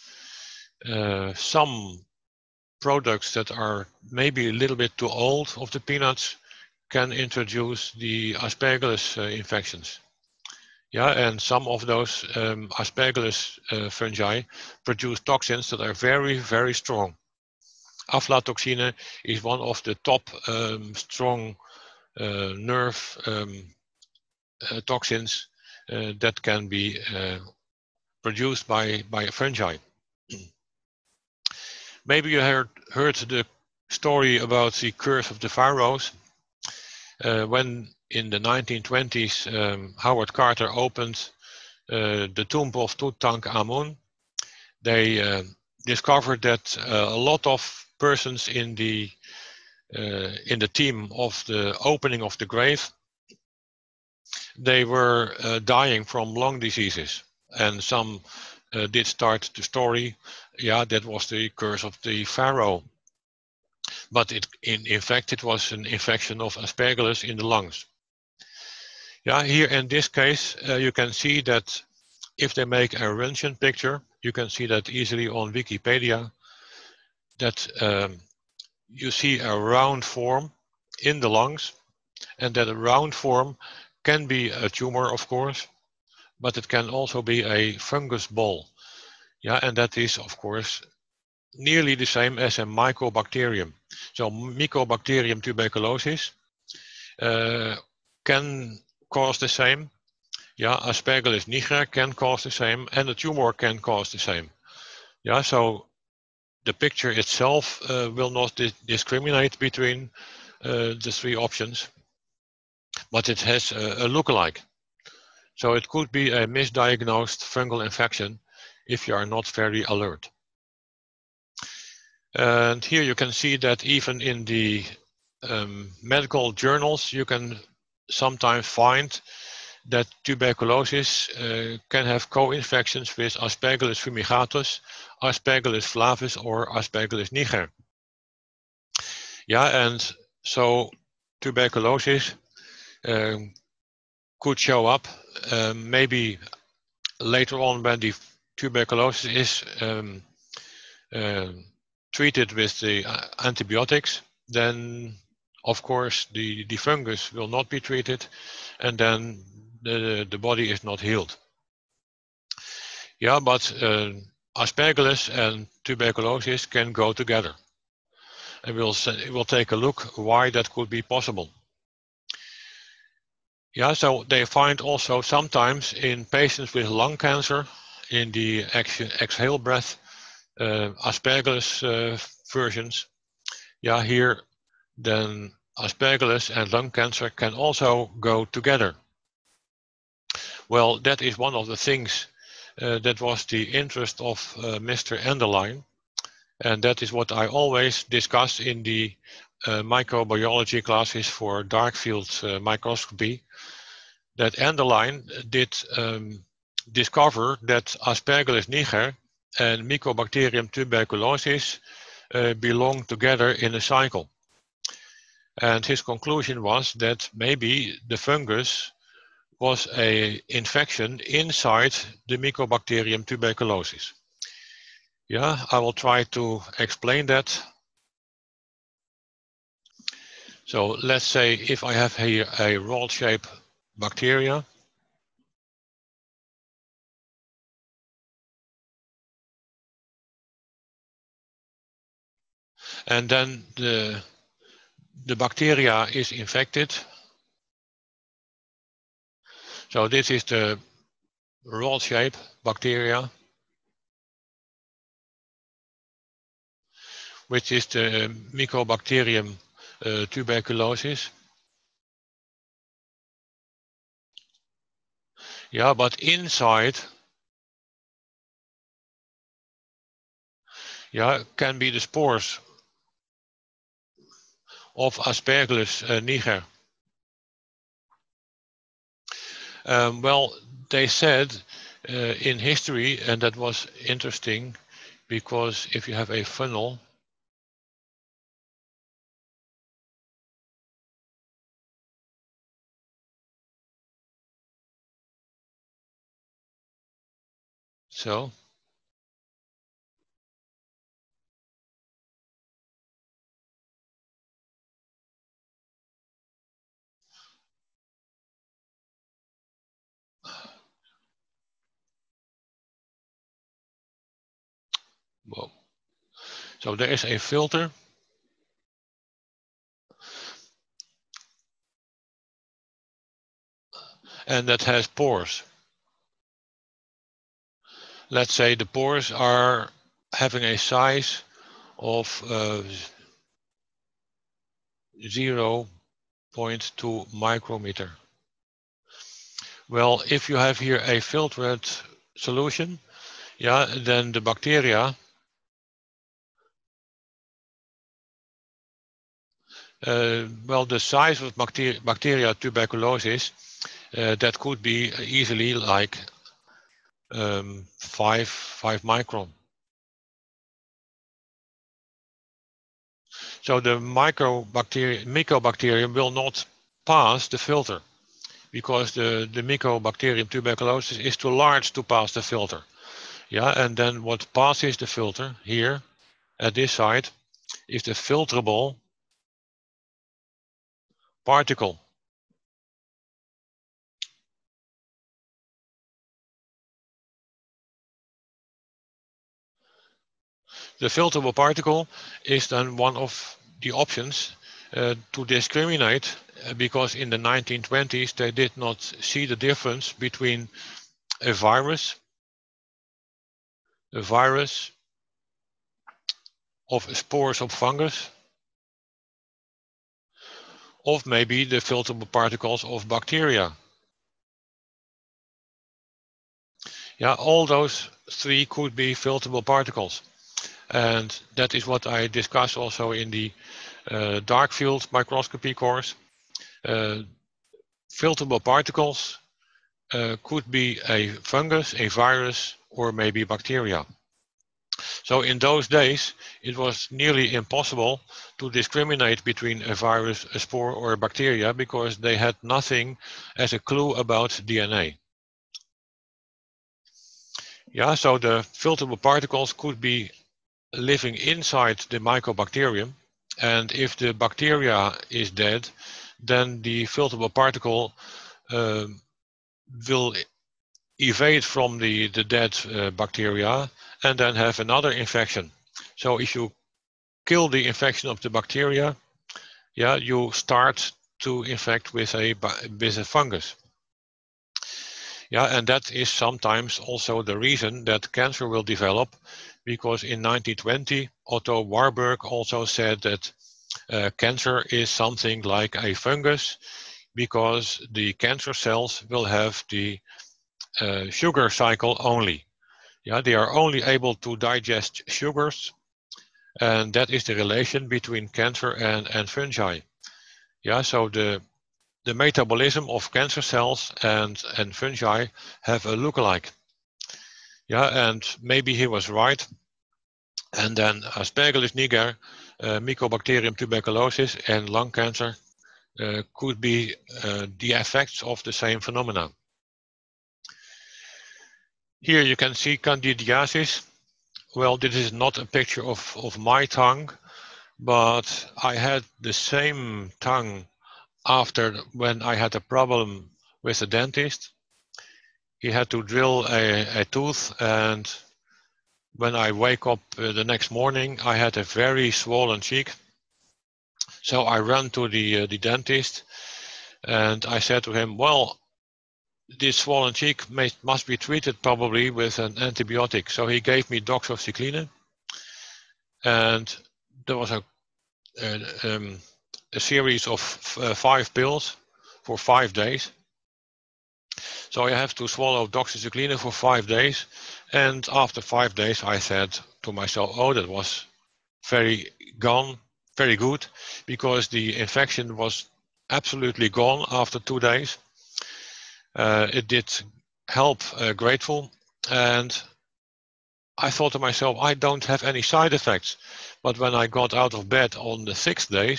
uh, some products that are maybe a little bit too old of the peanuts can introduce the aspergillus uh, infections. Yeah, and some of those um, aspergillus uh, fungi produce toxins that are very, very strong. Aflatoxine is one of the top um, strong uh, nerve um, toxins uh, that can be uh, produced by, by fungi. Maybe you heard, heard the story about the curse of the pharaohs. Uh, when in the 1920s um, Howard Carter opened uh, the tomb of Tutankhamun, they uh, discovered that uh, a lot of persons in the uh, in the team of the opening of the grave they were uh, dying from lung diseases and some did start the story yeah that was the curse of the pharaoh but it, in, in fact it was an infection of aspergillus in the lungs. Yeah, here in this case, uh, you can see that if they make a Röntgen picture, you can see that easily on Wikipedia, that um, you see a round form in the lungs, and that a round form can be a tumor, of course, but it can also be a fungus ball. Yeah, and that is, of course, nearly the same as a mycobacterium. So Mycobacterium tuberculosis uh, can cause the same. Yeah, Aspergillus niger can cause the same, and the tumor can cause the same. Yeah, so the picture itself uh, will not di discriminate between uh, the three options, but it has a, a look-alike. So it could be a misdiagnosed fungal infection if you are not very alert. And here you can see that even in the um, medical journals, you can sometimes find that tuberculosis uh, can have co-infections with Aspergillus fumigatus, Aspergillus flavus, or Aspergillus niger. Yeah, and so tuberculosis um, could show up um, maybe later on when the tuberculosis is um, uh, treated with the uh, antibiotics, then of course the, the fungus will not be treated and then the, the body is not healed. Yeah, but uh, aspergillus and tuberculosis can go together. And we'll, we'll take a look why that could be possible. Yeah, so they find also sometimes in patients with lung cancer in the ex exhale breath uh, aspergillus uh, versions, yeah, here then aspergillus and lung cancer can also go together. Well, that is one of the things uh, that was the interest of uh, Mr. Enderlein. And that is what I always discuss in the microbiology classes for dark field uh, microscopy. That Enderlein did um, discover that Aspergillus niger and Mycobacterium tuberculosis uh, belong together in a cycle. And his conclusion was that maybe the fungus was a infection inside the Mycobacterium tuberculosis. Yeah, I will try to explain that. So let's say if I have here a rod-shaped bacteria, and then the the bacteria is infected. So this is the rod shape bacteria, which is the Mycobacterium tuberculosis. Yeah, but inside yeah, can be the spores of Aspergillus uh, niger. Um, well, they said uh, in history, and that was interesting because if you have a funnel, so Well, so there is a filter. And that has pores. Let's say the pores are having a size of uh, 0.2 micrometer. Well, if you have here a filtered solution, yeah, then the bacteria Uh, well, the size of bacteria, bacteria tuberculosis, uh, that could be easily like um, five, five micron. So the microbacteria, mycobacterium will not pass the filter because the, the mycobacterium tuberculosis is too large to pass the filter. Yeah, and then what passes the filter here at this side is the filterable particle The filterable particle is then one of the options uh, to discriminate uh, because in the 1920s they did not see the difference between a virus, a virus of spores of fungus of maybe the filterable particles of bacteria. Yeah, all those three could be filterable particles. And that is what I discussed also in the uh, dark field microscopy course. Uh, filterable particles uh, could be a fungus, a virus, or maybe bacteria. So in those days, it was nearly impossible to discriminate between a virus, a spore, or a bacteria because they had nothing as a clue about DNA. Yeah, so the filterable particles could be living inside the mycobacterium. And if the bacteria is dead, then the filterable particle uh, will evade from the, the dead uh, bacteria and then have another infection. So if you kill the infection of the bacteria, yeah, you start to infect with a with a fungus. Yeah, and that is sometimes also the reason that cancer will develop, because in 1920 Otto Warburg also said that uh, cancer is something like a fungus, because the cancer cells will have the uh, sugar cycle only. Yeah, they are only able to digest sugars, and that is the relation between cancer and, and fungi. Yeah, so the the metabolism of cancer cells and, and fungi have a lookalike. Yeah, and maybe he was right. And then Aspergillus niger, uh, Mycobacterium tuberculosis, and lung cancer uh, could be uh, the effects of the same phenomena. Here you can see candidiasis. Well, this is not a picture of, of my tongue, but I had the same tongue after when I had a problem with a dentist. He had to drill a, a tooth and when I wake up uh, the next morning, I had a very swollen cheek. So I ran to the, uh, the dentist and I said to him, well, this swollen cheek may, must be treated probably with an antibiotic. So he gave me doxycycline, and there was a a, um, a series of uh, five pills for five days. So I have to swallow doxycycline for five days, and after five days, I said to myself, "Oh, that was very gone, very good, because the infection was absolutely gone after two days." Uh, it did help uh, grateful, and I thought to myself, I don't have any side effects. But when I got out of bed on the sixth day,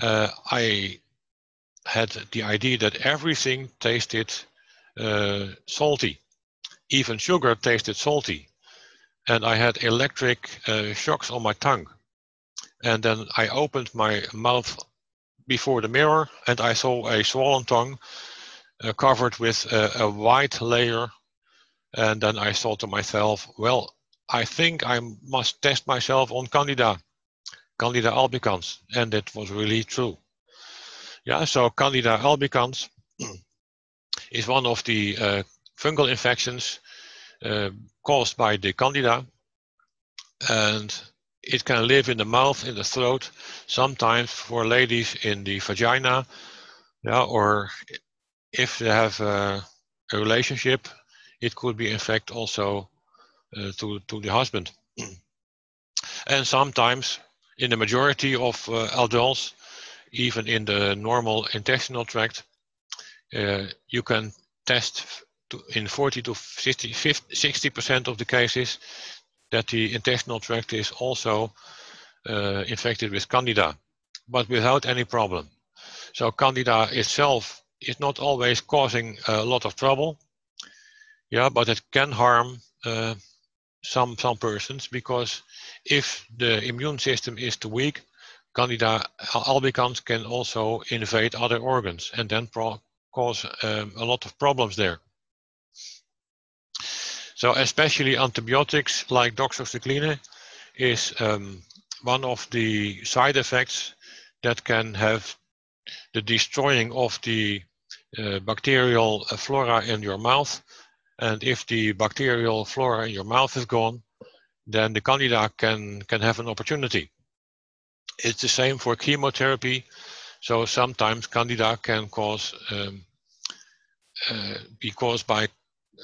uh, I had the idea that everything tasted uh, salty. Even sugar tasted salty. And I had electric uh, shocks on my tongue. And then I opened my mouth before the mirror and I saw a swollen tongue uh, covered with a, a white layer. And then I thought to myself, well, I think I must test myself on Candida, Candida albicans. And it was really true. Yeah, so Candida albicans is one of the uh, fungal infections uh, caused by the Candida. And it can live in the mouth, in the throat, sometimes for ladies in the vagina, yeah, or if they have a, a relationship, it could be in fact also uh, to, to the husband. and sometimes, in the majority of uh, adults, even in the normal intestinal tract, uh, you can test to, in 40 to 50, 60% of the cases that the intestinal tract is also uh, infected with candida, but without any problem. So candida itself is not always causing a lot of trouble, yeah, but it can harm uh, some some persons because if the immune system is too weak, candida albicans can also invade other organs and then cause um, a lot of problems there. So especially antibiotics like doxycycline is um, one of the side effects that can have the destroying of the uh, bacterial flora in your mouth. And if the bacterial flora in your mouth is gone, then the candida can, can have an opportunity. It's the same for chemotherapy. So sometimes candida can cause um, uh, be caused by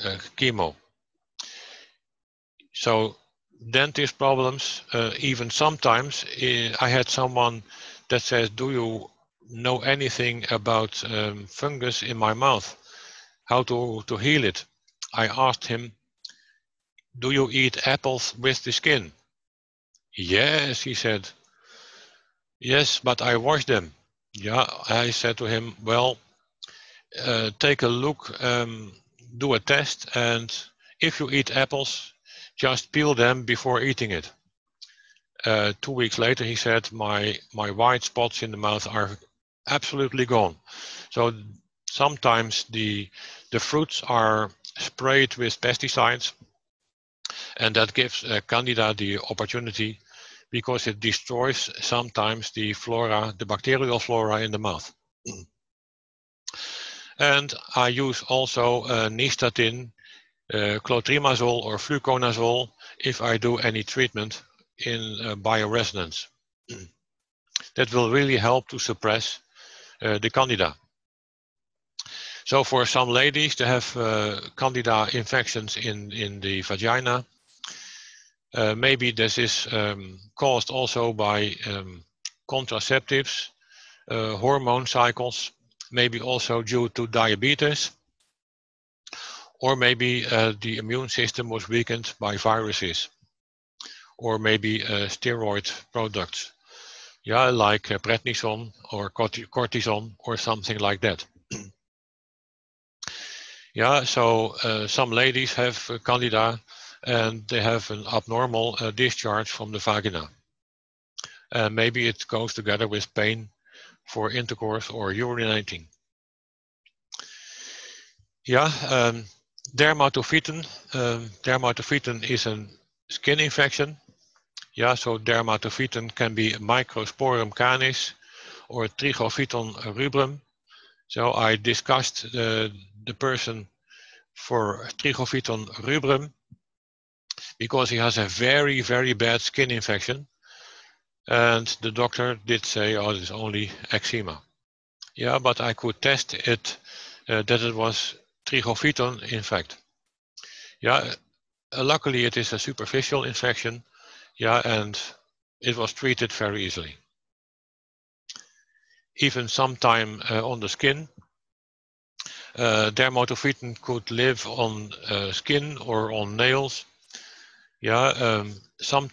uh, chemo. So dentist problems, uh, even sometimes uh, I had someone that says, do you know anything about um, fungus in my mouth? How to, to heal it? I asked him, do you eat apples with the skin? Yes, he said. Yes, but I wash them. Yeah, I said to him, well, uh, take a look, um, do a test, and if you eat apples, just peel them before eating it. Uh, two weeks later, he said, my, my white spots in the mouth are absolutely gone. So sometimes the, the fruits are sprayed with pesticides and that gives uh, Candida the opportunity because it destroys sometimes the flora, the bacterial flora in the mouth. and I use also uh, nystatin uh, clotrimazole or fluconazole if I do any treatment in uh, bioresonance. that will really help to suppress uh, the candida. So for some ladies to have uh, candida infections in, in the vagina, uh, maybe this is um, caused also by um, contraceptives, uh, hormone cycles, maybe also due to diabetes, or maybe uh, the immune system was weakened by viruses, or maybe uh, steroid products, yeah, like uh, prednisone or cortisone or something like that. Yeah, so uh, some ladies have uh, candida and they have an abnormal uh, discharge from the vagina. And maybe it goes together with pain for intercourse or urinating. Yeah, um, dermatophyton. Um, dermatophyton is a skin infection. Yeah, so dermatophyton can be Microsporum canis or Trichophyton rubrum. So I discussed the, the person for Trichophyton rubrum because he has a very, very bad skin infection. And the doctor did say, oh, it's only eczema. Yeah, but I could test it uh, that it was trichophyton infect. Yeah, uh, luckily it is a superficial infection. Yeah, and it was treated very easily. Even sometime uh, on the skin. Uh, dermatophyton could live on uh, skin or on nails. Yeah, um, some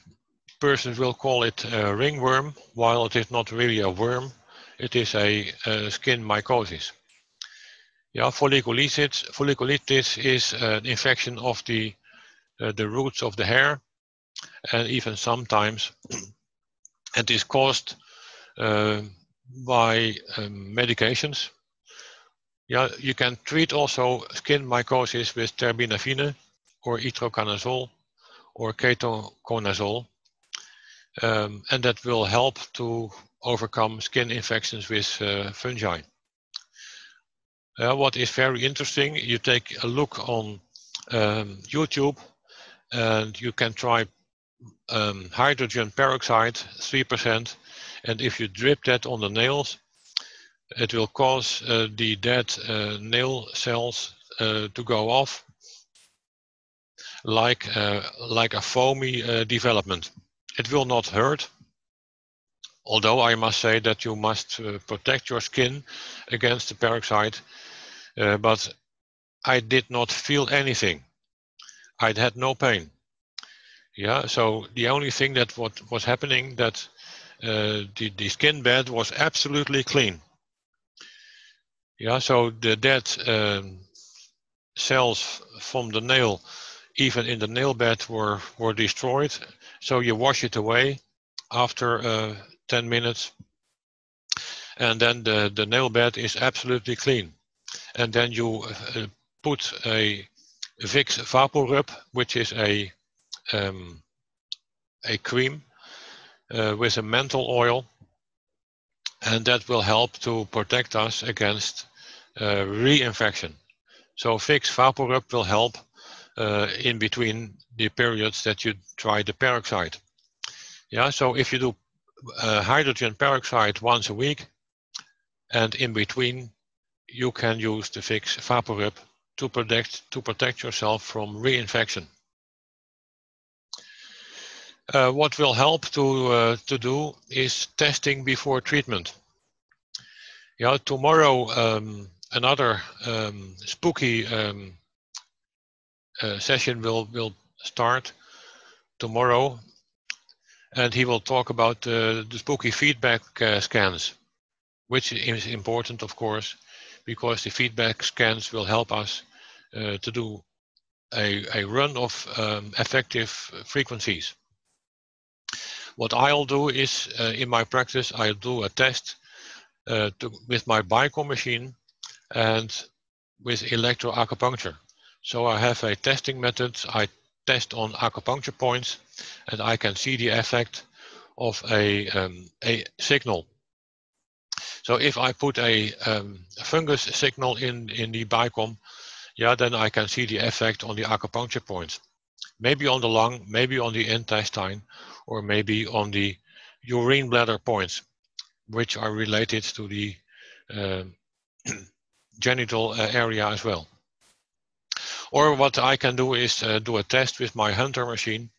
persons will call it a ringworm, while it is not really a worm. It is a, a skin mycosis. Yeah, folliculitis, folliculitis is an infection of the uh, the roots of the hair, and even sometimes it is caused uh, by um, medications. Yeah, you can treat also skin mycosis with terbinafine or itraconazole or ketoconazole. Um, and that will help to overcome skin infections with uh, fungi. Uh, what is very interesting, you take a look on um, YouTube and you can try um, hydrogen peroxide 3% and if you drip that on the nails it will cause uh, the dead uh, nail cells uh, to go off like uh, like a foamy uh, development. It will not hurt, although I must say that you must uh, protect your skin against the peroxide. but I did not feel anything. I had no pain. Yeah, so the only thing that what was happening that the the skin bed was absolutely clean. Yeah, so the dead um, cells from the nail, even in the nail bed, were, were destroyed. So you wash it away after uh, 10 minutes. And then the, the nail bed is absolutely clean. And then you uh, put a Vicks VapoRub, which is a, um, a cream uh, with a menthol oil. And that will help to protect us against uh, reinfection. So Vicks VapoRub will help uh, in between the periods that you try the peroxide. Yeah, so if you do uh, hydrogen peroxide once a week, and in between, you can use the Vicks VapoRub to protect to protect yourself from reinfection. Uh, what will help to uh, to do is testing before treatment. Yeah, tomorrow um, another um, spooky um, uh, session will will start tomorrow, and he will talk about uh, the spooky feedback uh, scans, which is important, of course, because the feedback scans will help us uh, to do a, a run of um, effective frequencies. What I'll do is, uh, in my practice, I'll do a test uh, to, with my Bicom machine and with electroacupuncture. So I have a testing method. I test on acupuncture points and I can see the effect of a, um, a signal. So if I put a um, fungus signal in, in the BICOM, yeah, then I can see the effect on the acupuncture points. Maybe on the lung, maybe on the intestine, or maybe on the urine bladder points, which are related to the um, genital uh, area as well. Or what I can do is uh, do a test with my Hunter machine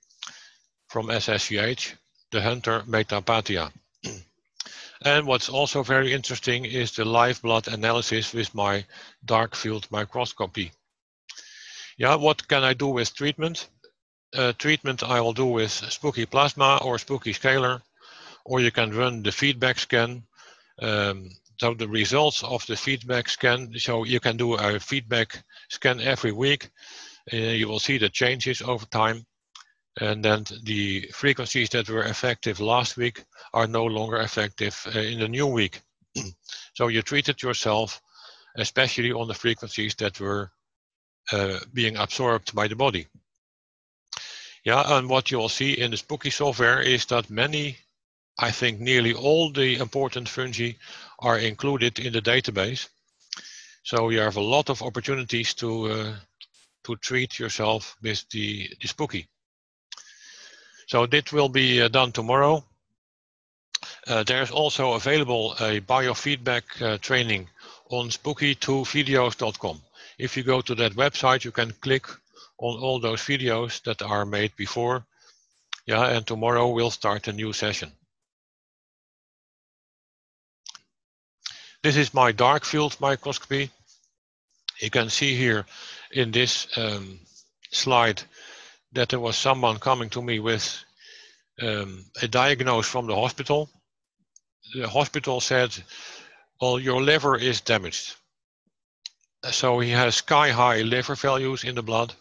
from SSCH, the Hunter Metapathia. and what's also very interesting is the live blood analysis with my dark field microscopy. Yeah, what can I do with treatment? Uh, treatment I will do with Spooky Plasma or Spooky Scalar, or you can run the feedback scan um, so the results of the feedback scan, so you can do a feedback scan every week. Uh, you will see the changes over time. And then the frequencies that were effective last week are no longer effective uh, in the new week. so you treated yourself, especially on the frequencies that were uh, being absorbed by the body. Yeah, and what you will see in the Spooky software is that many I think nearly all the important fungi are included in the database. So you have a lot of opportunities to uh, to treat yourself with the, the spooky. So this will be uh, done tomorrow. Uh, there's also available a biofeedback uh, training on spooky2videos.com. If you go to that website, you can click on all those videos that are made before. Yeah, and tomorrow we'll start a new session. This is my dark field microscopy. You can see here in this um, slide that there was someone coming to me with um, a diagnosis from the hospital. The hospital said, well, your liver is damaged. So he has sky high liver values in the blood.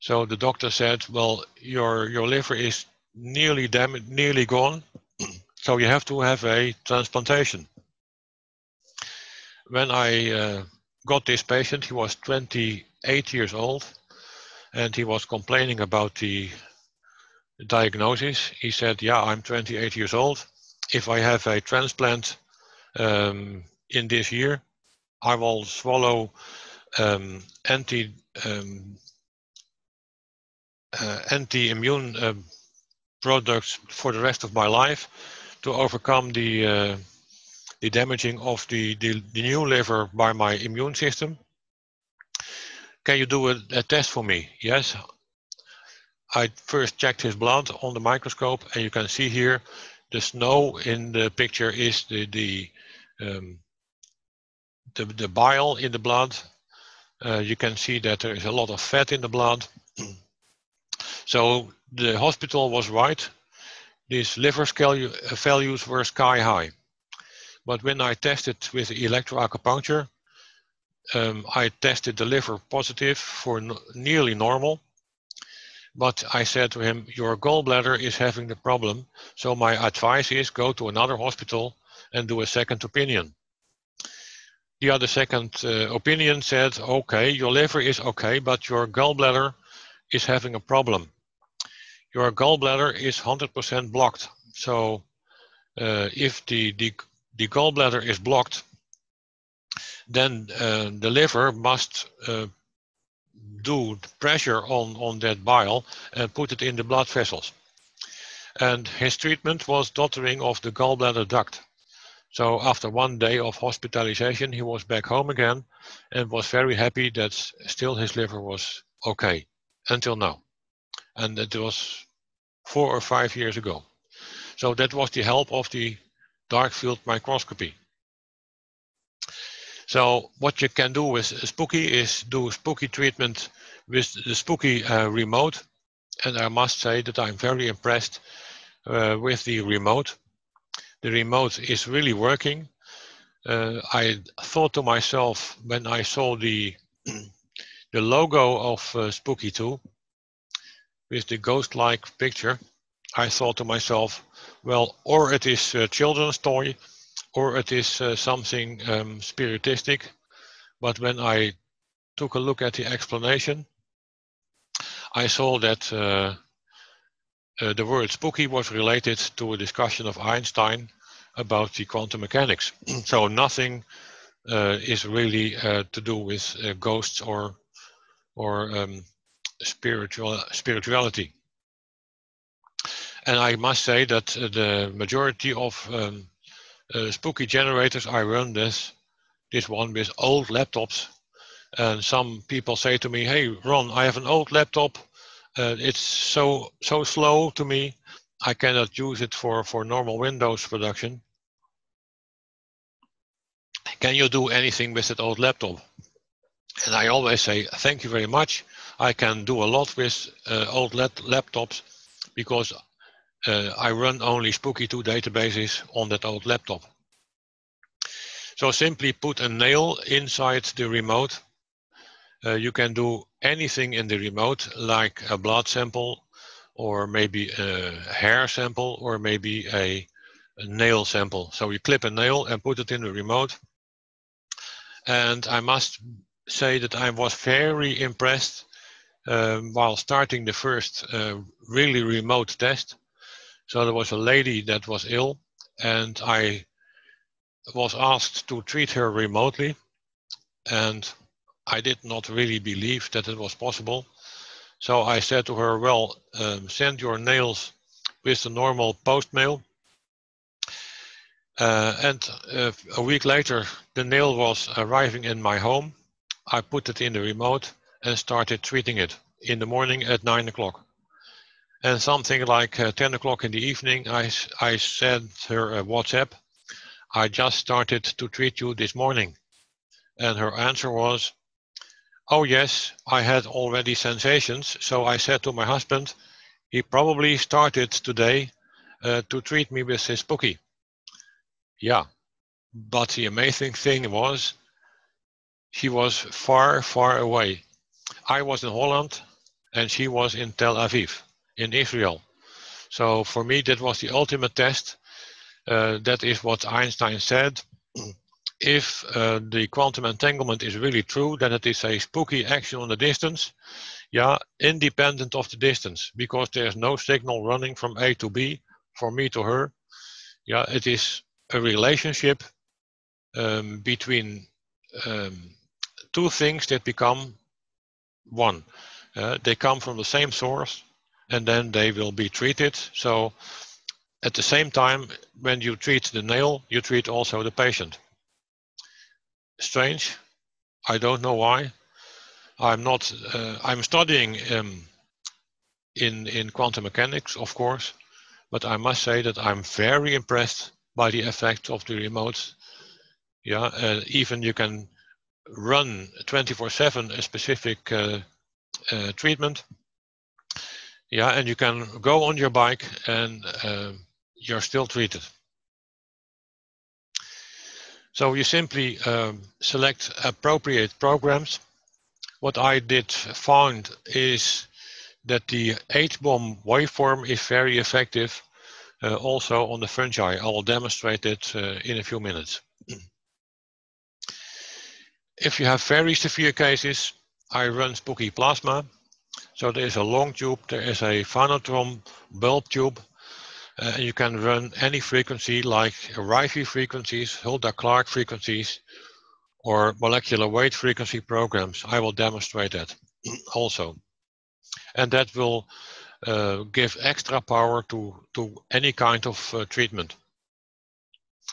So the doctor said, well, your, your liver is nearly damaged, nearly gone. so you have to have a transplantation. When I uh, got this patient, he was 28 years old and he was complaining about the diagnosis. He said, yeah, I'm 28 years old. If I have a transplant um, in this year, I will swallow um, anti um, uh, anti-immune uh, products for the rest of my life to overcome the uh, the damaging of the, the, the new liver by my immune system. Can you do a, a test for me? Yes. I first checked his blood on the microscope, and you can see here the snow in the picture is the the um, the, the bile in the blood. Uh, you can see that there is a lot of fat in the blood. so the hospital was right. These liver scale values were sky high. But when I tested with electroacupuncture, um, I tested the liver positive for nearly normal. But I said to him, Your gallbladder is having the problem. So my advice is go to another hospital and do a second opinion. The other second uh, opinion said, Okay, your liver is okay, but your gallbladder is having a problem. Your gallbladder is 100% blocked. So uh, if the, the the gallbladder is blocked, then uh, the liver must uh, do pressure on, on that bile and put it in the blood vessels. And his treatment was dottering of the gallbladder duct. So after one day of hospitalization, he was back home again and was very happy that still his liver was okay until now. And that was four or five years ago. So that was the help of the dark field microscopy. So what you can do with Spooky is do Spooky treatment with the Spooky uh, remote. And I must say that I'm very impressed uh, with the remote. The remote is really working. Uh, I thought to myself when I saw the the logo of uh, Spooky 2 with the ghost-like picture, I thought to myself, well, or it is a children's toy, or it is uh, something um, spiritistic. But when I took a look at the explanation, I saw that uh, uh, the word spooky was related to a discussion of Einstein about the quantum mechanics. so nothing uh, is really uh, to do with uh, ghosts or or um, spiritual spirituality. And I must say that uh, the majority of um, uh, spooky generators I run this this one with old laptops. And some people say to me, "Hey, Ron, I have an old laptop. Uh, it's so so slow to me. I cannot use it for for normal Windows production. Can you do anything with that old laptop?" And I always say, "Thank you very much. I can do a lot with uh, old laptops because I run only Spooky2 databases on that old laptop. So simply put a nail inside the remote. Uh, you can do anything in the remote, like a blood sample, or maybe a hair sample, or maybe a, a nail sample. So you clip a nail and put it in the remote. And I must say that I was very impressed um, while starting the first uh, really remote test so there was a lady that was ill, and I was asked to treat her remotely, and I did not really believe that it was possible. So I said to her, well, um, send your nails with the normal post mail. Uh, and uh, a week later, the nail was arriving in my home. I put it in the remote and started treating it in the morning at nine o'clock. And something like uh, 10 o'clock in the evening, I, I sent her a WhatsApp. I just started to treat you this morning. And her answer was, Oh, yes, I had already sensations. So I said to my husband, he probably started today uh, to treat me with his Spooky. Yeah, but the amazing thing was, she was far, far away. I was in Holland and she was in Tel Aviv, in Israel. So for me, that was the ultimate test. Uh, that is what Einstein said. if uh, the quantum entanglement is really true, then it is a spooky action on the distance, yeah, independent of the distance, because there's no signal running from A to B, from me to her. Yeah, it is a relationship um, between um, two things that become one. Uh, they come from the same source and then they will be treated. So at the same time, when you treat the nail, you treat also the patient. Strange. I don't know why. I'm not. Uh, I'm studying um, in in quantum mechanics, of course, but I must say that I'm very impressed by the effect of the remote. Yeah, uh, even you can run 24/7 a specific uh, uh, treatment. Yeah, and you can go on your bike and uh, you're still treated. So you simply um, select appropriate programs. What I did find is that the H-bomb waveform is very effective uh, also on the fungi. I will demonstrate it uh, in a few minutes. if you have very severe cases, I run Spooky Plasma. So there is a long tube, there is a Phanotron bulb tube, uh, you can run any frequency like Rife frequencies, Hulda Clark frequencies, or molecular weight frequency programs. I will demonstrate that also. And that will uh, give extra power to, to any kind of uh, treatment.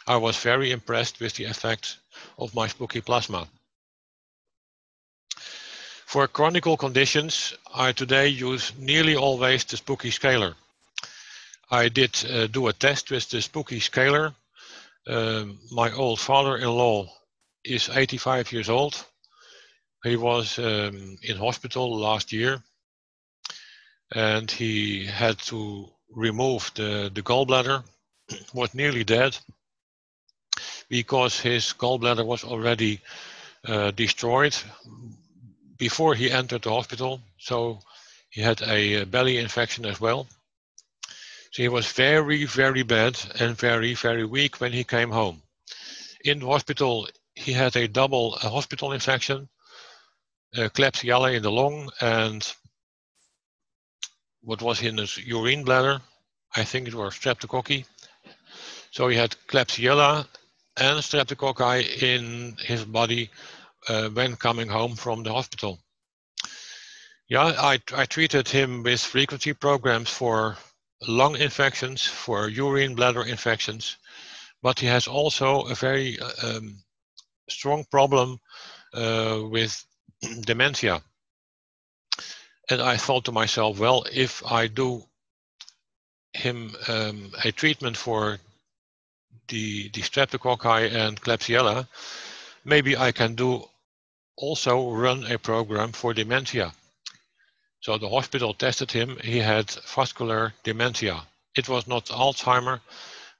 I was very impressed with the effect of my spooky plasma. For chronic conditions, I today use nearly always the spooky scalar. I did uh, do a test with the spooky scalar. Um, my old father-in-law is 85 years old. He was um, in hospital last year and he had to remove the, the gallbladder, was nearly dead because his gallbladder was already uh, destroyed before he entered the hospital. So he had a belly infection as well. So he was very, very bad and very, very weak when he came home. In the hospital, he had a double a hospital infection, a Klebsiella in the lung, and what was in his urine bladder. I think it was streptococci. So he had Klebsiella and streptococci in his body uh, when coming home from the hospital. Yeah, I, I treated him with frequency programs for lung infections, for urine bladder infections, but he has also a very um, strong problem uh, with dementia. And I thought to myself, well, if I do him um, a treatment for the, the streptococci and Klebsiella, maybe I can do also run a program for dementia. So the hospital tested him. He had vascular dementia. It was not Alzheimer,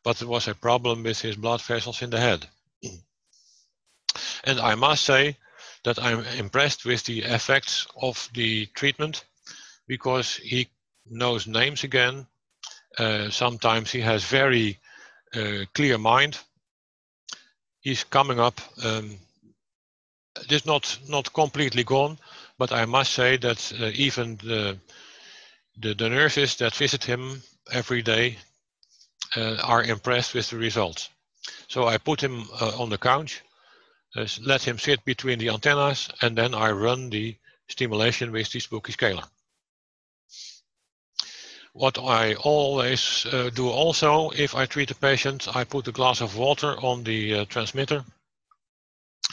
but it was a problem with his blood vessels in the head. And I must say that I'm impressed with the effects of the treatment because he knows names again. Uh, sometimes he has very uh, clear mind. He's coming up. Um, it's not not completely gone, but I must say that uh, even the, the, the nurses that visit him every day uh, are impressed with the results. So I put him uh, on the couch, uh, let him sit between the antennas, and then I run the stimulation with the spooky scalar. What I always uh, do also, if I treat a patient, I put a glass of water on the uh, transmitter,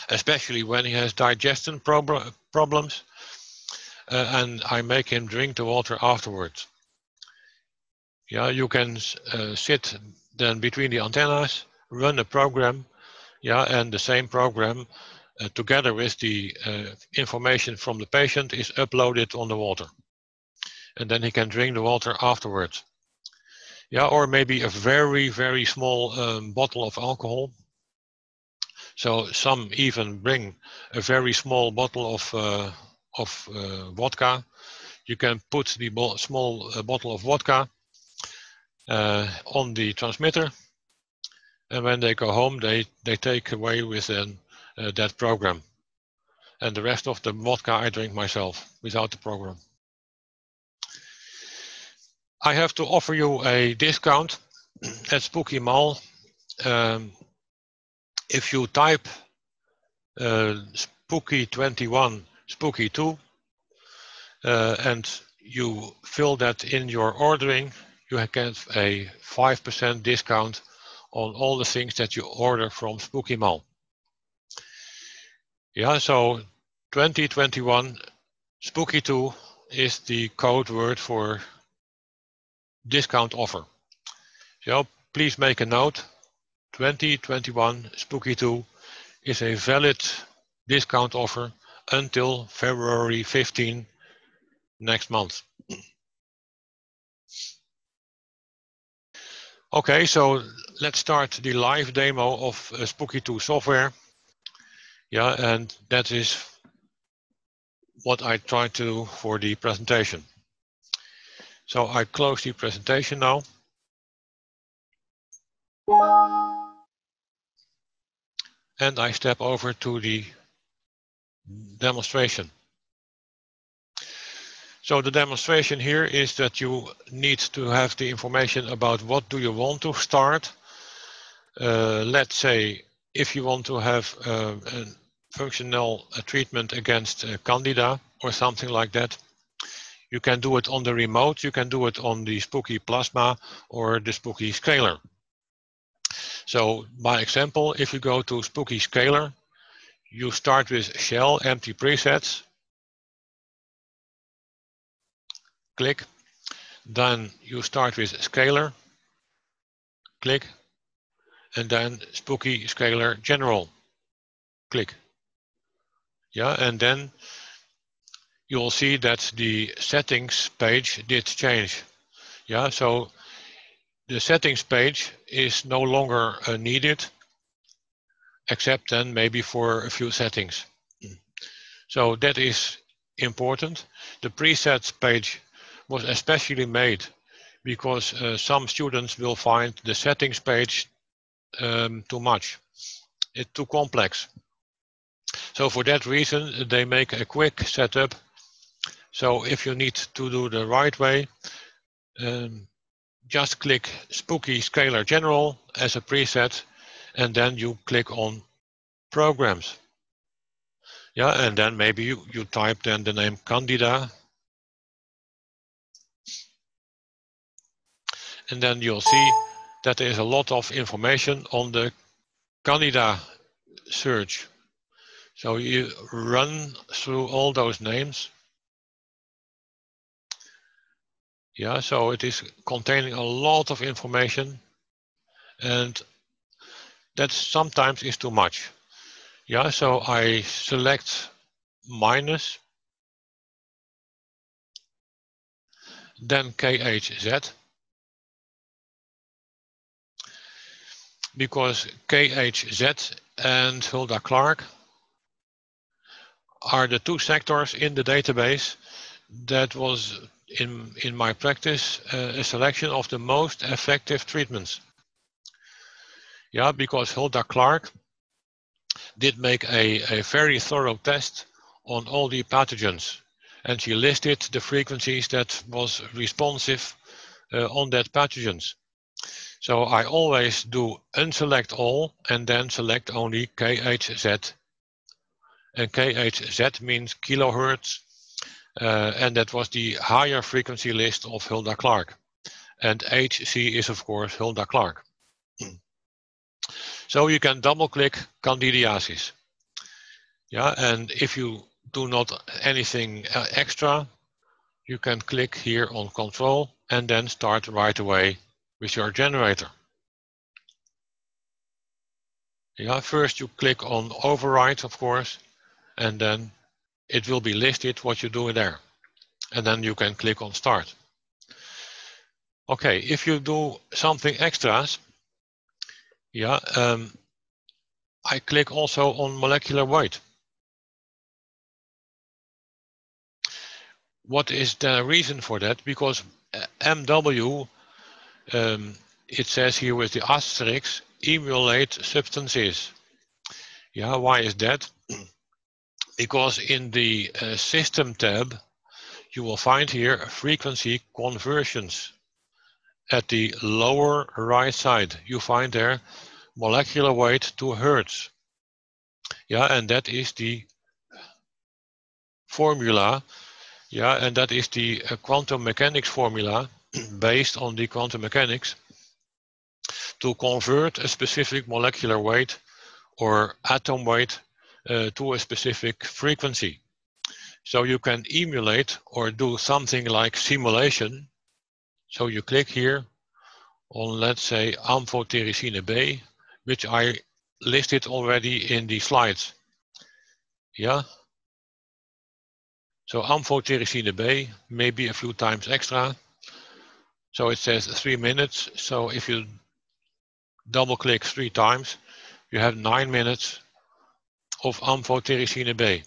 especially when he has digestion prob problems uh, and I make him drink the water afterwards. Yeah, you can uh, sit then between the antennas, run a program, yeah, and the same program uh, together with the uh, information from the patient is uploaded on the water. And then he can drink the water afterwards. Yeah, or maybe a very, very small um, bottle of alcohol. So some even bring a very small bottle of, uh, of uh, vodka. You can put the bo small uh, bottle of vodka uh, on the transmitter. And when they go home, they, they take away with them uh, that program. And the rest of the vodka I drink myself without the program. I have to offer you a discount at Spooky Mall. Um, if you type uh, Spooky 21, Spooky 2, uh, and you fill that in your ordering, you get a 5% discount on all the things that you order from Spooky Mall. Yeah, so 2021 Spooky 2 is the code word for discount offer. So please make a note. 2021 Spooky 2 is a valid discount offer until February 15 next month. Okay, so let's start the live demo of uh, Spooky 2 software. Yeah, and that is what I try to do for the presentation. So I close the presentation now. And I step over to the demonstration. So the demonstration here is that you need to have the information about what do you want to start. Uh, let's say if you want to have uh, a functional uh, treatment against uh, candida or something like that, you can do it on the remote, you can do it on the Spooky Plasma or the Spooky Scalar. So by example, if you go to Spooky Scalar, you start with shell empty presets click. Then you start with scaler, click. And then spooky scalar general, click. Yeah, and then you'll see that the settings page did change. Yeah, so the settings page is no longer uh, needed, except then maybe for a few settings. So that is important. The presets page was especially made because uh, some students will find the settings page um, too much. It's too complex. So for that reason, they make a quick setup. So if you need to do the right way, um, just click Spooky Scalar General as a preset, and then you click on Programs. Yeah, and then maybe you, you type then the name Candida and then you'll see that there is a lot of information on the Candida search. So you run through all those names. Yeah, so it is containing a lot of information and that sometimes is too much. Yeah, so I select minus, then KHZ, because KHZ and Hulda Clark are the two sectors in the database that was in, in my practice uh, a selection of the most effective treatments. Yeah, because Hilda Clark did make a, a very thorough test on all the pathogens and she listed the frequencies that was responsive uh, on that pathogens. So I always do unselect all and then select only KHZ. And KHZ means kilohertz, and that was the higher frequency list of Hulda Clark. And HC is of course Hulda Clark. so you can double click candidiasis. Yeah, and if you do not anything uh, extra, you can click here on control and then start right away with your generator. Yeah, first you click on override, of course, and then it will be listed what you do there. And then you can click on start. Okay, if you do something extras, yeah, um, I click also on molecular weight. What is the reason for that? Because uh, MW, um, it says here with the asterisk, emulate substances. Yeah, why is that? because in the uh, system tab, you will find here frequency conversions. At the lower right side, you find there molecular weight to hertz. Yeah, and that is the formula. Yeah, and that is the uh, quantum mechanics formula based on the quantum mechanics to convert a specific molecular weight or atom weight Uh, to a specific frequency. So you can emulate or do something like simulation. So you click here on, let's say, amphotericine B, which I listed already in the slides. Yeah. So amphotericine B, maybe a few times extra. So it says three minutes. So if you double click three times, you have nine minutes of amphotericine B,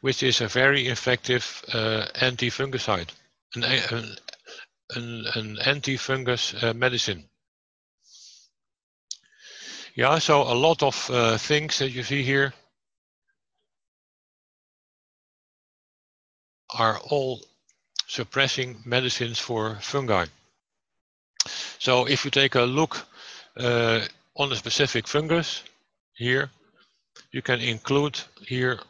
which is a very effective uh, anti-fungicide, an, an, an, an anti-fungus uh, medicine. Yeah, so a lot of uh, things that you see here are all suppressing medicines for fungi. So if you take a look uh, on a specific fungus here, you can include here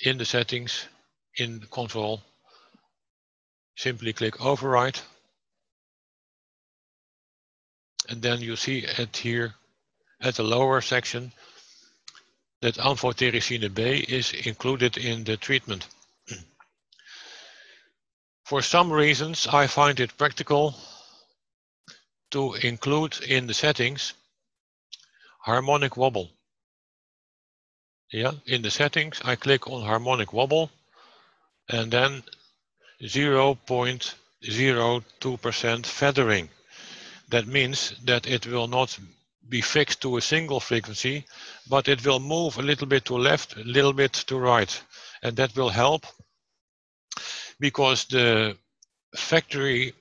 in the settings, in the control, simply click override. And then you see it here at the lower section that amphotericine B is included in the treatment. For some reasons, I find it practical to include in the settings harmonic wobble. Yeah, in the settings, I click on harmonic wobble and then 0.02% feathering. That means that it will not be fixed to a single frequency, but it will move a little bit to left, a little bit to right. And that will help because the factory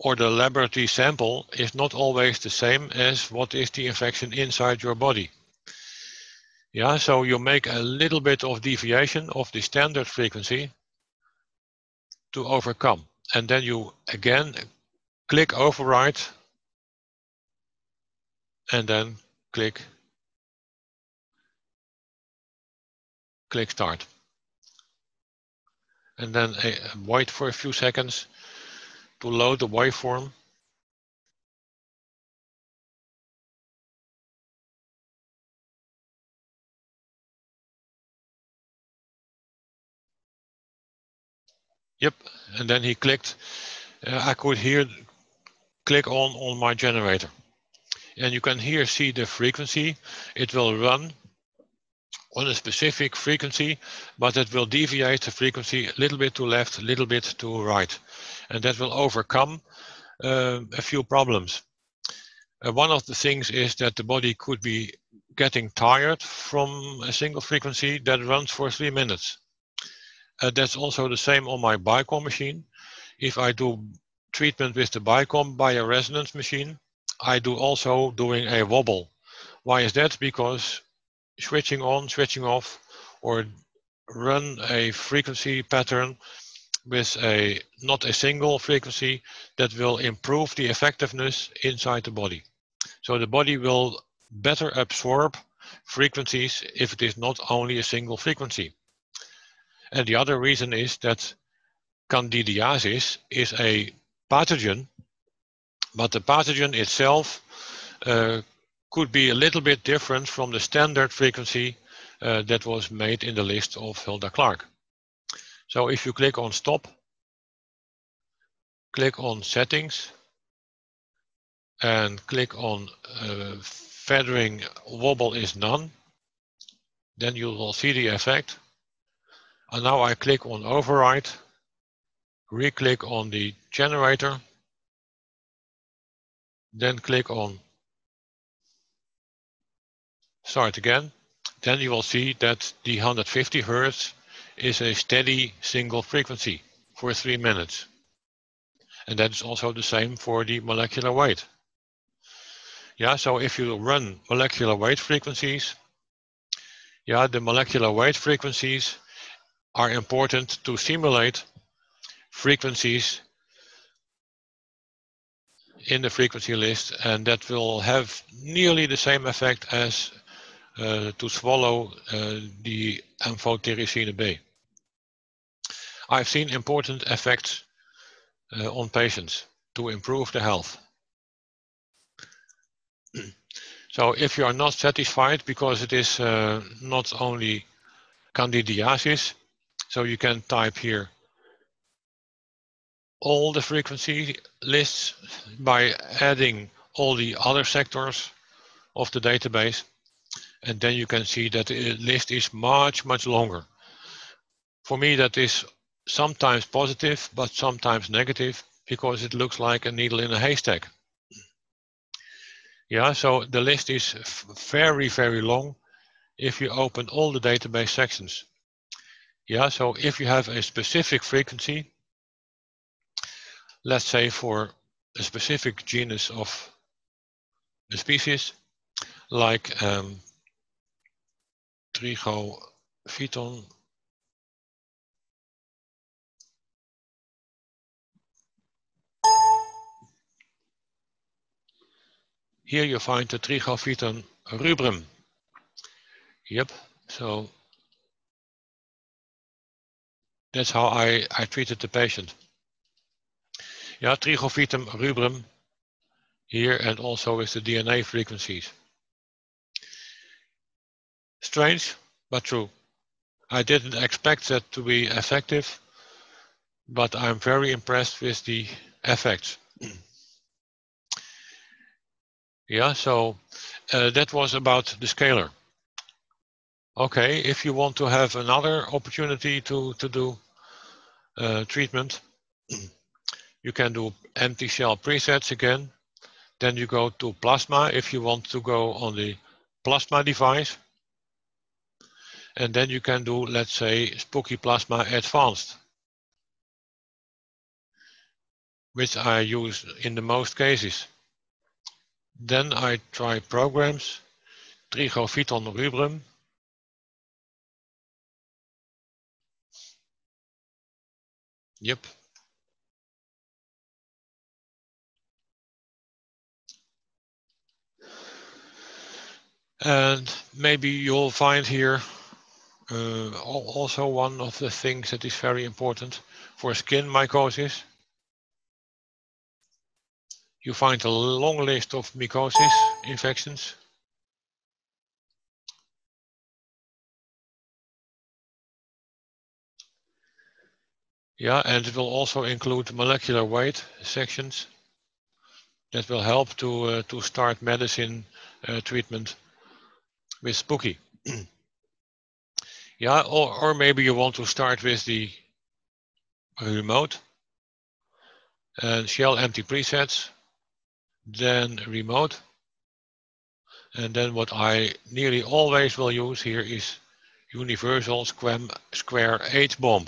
or the laboratory sample is not always the same as what is the infection inside your body. Yeah, so you make a little bit of deviation of the standard frequency to overcome. And then you again click override and then click click start. And then uh, wait for a few seconds to load the waveform. Yep, and then he clicked, uh, I could here click on on my generator. And you can here see the frequency. It will run on a specific frequency, but it will deviate the frequency a little bit to left, a little bit to right and that will overcome uh, a few problems. Uh, one of the things is that the body could be getting tired from a single frequency that runs for three minutes. Uh, that's also the same on my BICOM machine. If I do treatment with the BICOM bioresonance machine, I do also doing a wobble. Why is that? Because switching on, switching off, or run a frequency pattern with a not a single frequency that will improve the effectiveness inside the body. So the body will better absorb frequencies if it is not only a single frequency. And the other reason is that candidiasis is a pathogen, but the pathogen itself uh, could be a little bit different from the standard frequency uh, that was made in the list of Hilda Clark. So if you click on stop, click on settings and click on uh, feathering wobble is none. Then you will see the effect. And now I click on override, re-click on the generator, then click on start again. Then you will see that the 150 Hertz is a steady single frequency for three minutes. And that is also the same for the molecular weight. Yeah, so if you run molecular weight frequencies, yeah, the molecular weight frequencies are important to simulate frequencies in the frequency list and that will have nearly the same effect as to swallow uh, the amphotericine B. I've seen important effects uh, on patients to improve the health. so if you are not satisfied because it is not only candidiasis, so you can type here all the frequency lists by adding all the other sectors of the database. And then you can see that the list is much, much longer. For me, that is sometimes positive, but sometimes negative because it looks like a needle in a haystack. Yeah, so the list is very, very long if you open all the database sections. Yeah, so if you have a specific frequency, let's say for a specific genus of a species, like um, Trigophyton Here you find the Trigophyton rubrum. Yep, so that's how I, I treated the patient. Yeah, Trigophyton rubrum here and also with the DNA frequencies. Strange, but true. I didn't expect that to be effective, but I'm very impressed with the effects. Yeah, so uh, that was about the scalar. Okay, if you want to have another opportunity to, to do uh, treatment, you can do empty shell presets again. Then you go to plasma if you want to go on the plasma device. And then you can do, let's say, Spooky Plasma Advanced, which I use in the most cases. Then I try programs, Trichophyton rubrum. Yep. And maybe you'll find here also one of the things that is very important for skin mycosis you find a long list of mycosis infections. Yeah, and it will also include molecular weight sections that will help to uh, to start medicine uh, treatment with Spooky. yeah, or, or maybe you want to start with the remote and shell empty presets then remote. And then what I nearly always will use here is universal square H-bomb.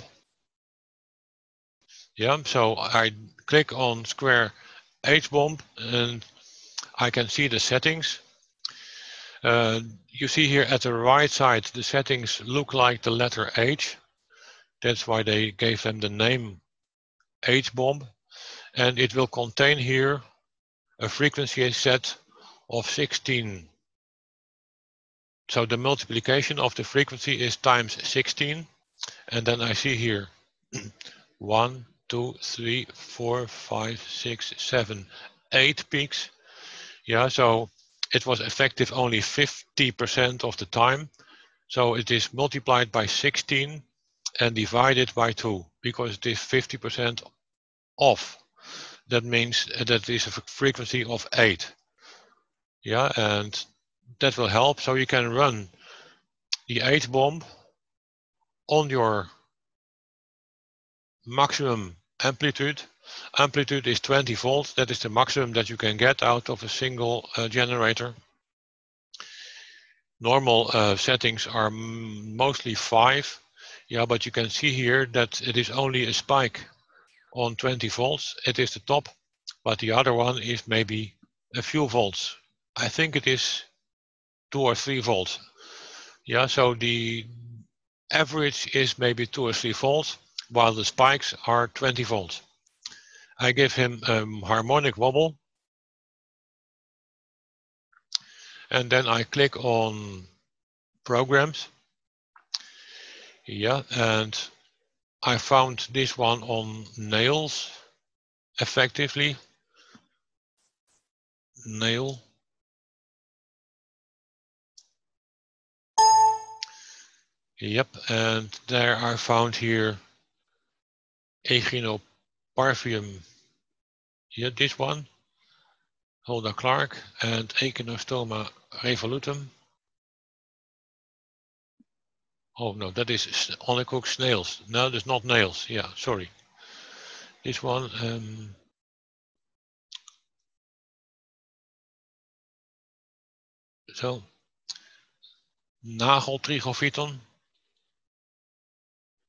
Yeah, so I click on square H-bomb and I can see the settings. Uh, you see here at the right side, the settings look like the letter H. That's why they gave them the name H-bomb. And it will contain here a frequency set of 16. So the multiplication of the frequency is times 16. And then I see here 1, 2, 3, 4, 5, 6, 7, 8 peaks. Yeah, so it was effective only 50% of the time. So it is multiplied by 16 and divided by 2 because it is 50% off that means uh, that is a frequency of 8. Yeah, and that will help. So you can run the 8 bomb on your maximum amplitude. Amplitude is 20 volts. That is the maximum that you can get out of a single uh, generator. Normal uh, settings are mostly 5. Yeah, but you can see here that it is only a spike on 20 volts. It is the top, but the other one is maybe a few volts. I think it is 2 or 3 volts. Yeah, so the average is maybe 2 or 3 volts, while the spikes are 20 volts. I give him um, harmonic wobble. And then I click on programs. Yeah, and I found this one on nails effectively. Nail. Yep, and there I found here Echinoparyphium. Yeah, this one. Hulda Clark and Echinostoma revolutum. Oh no, that is honeycook snails. No, that's not nails. Yeah, sorry. This one. Um, so, nageltrichophyton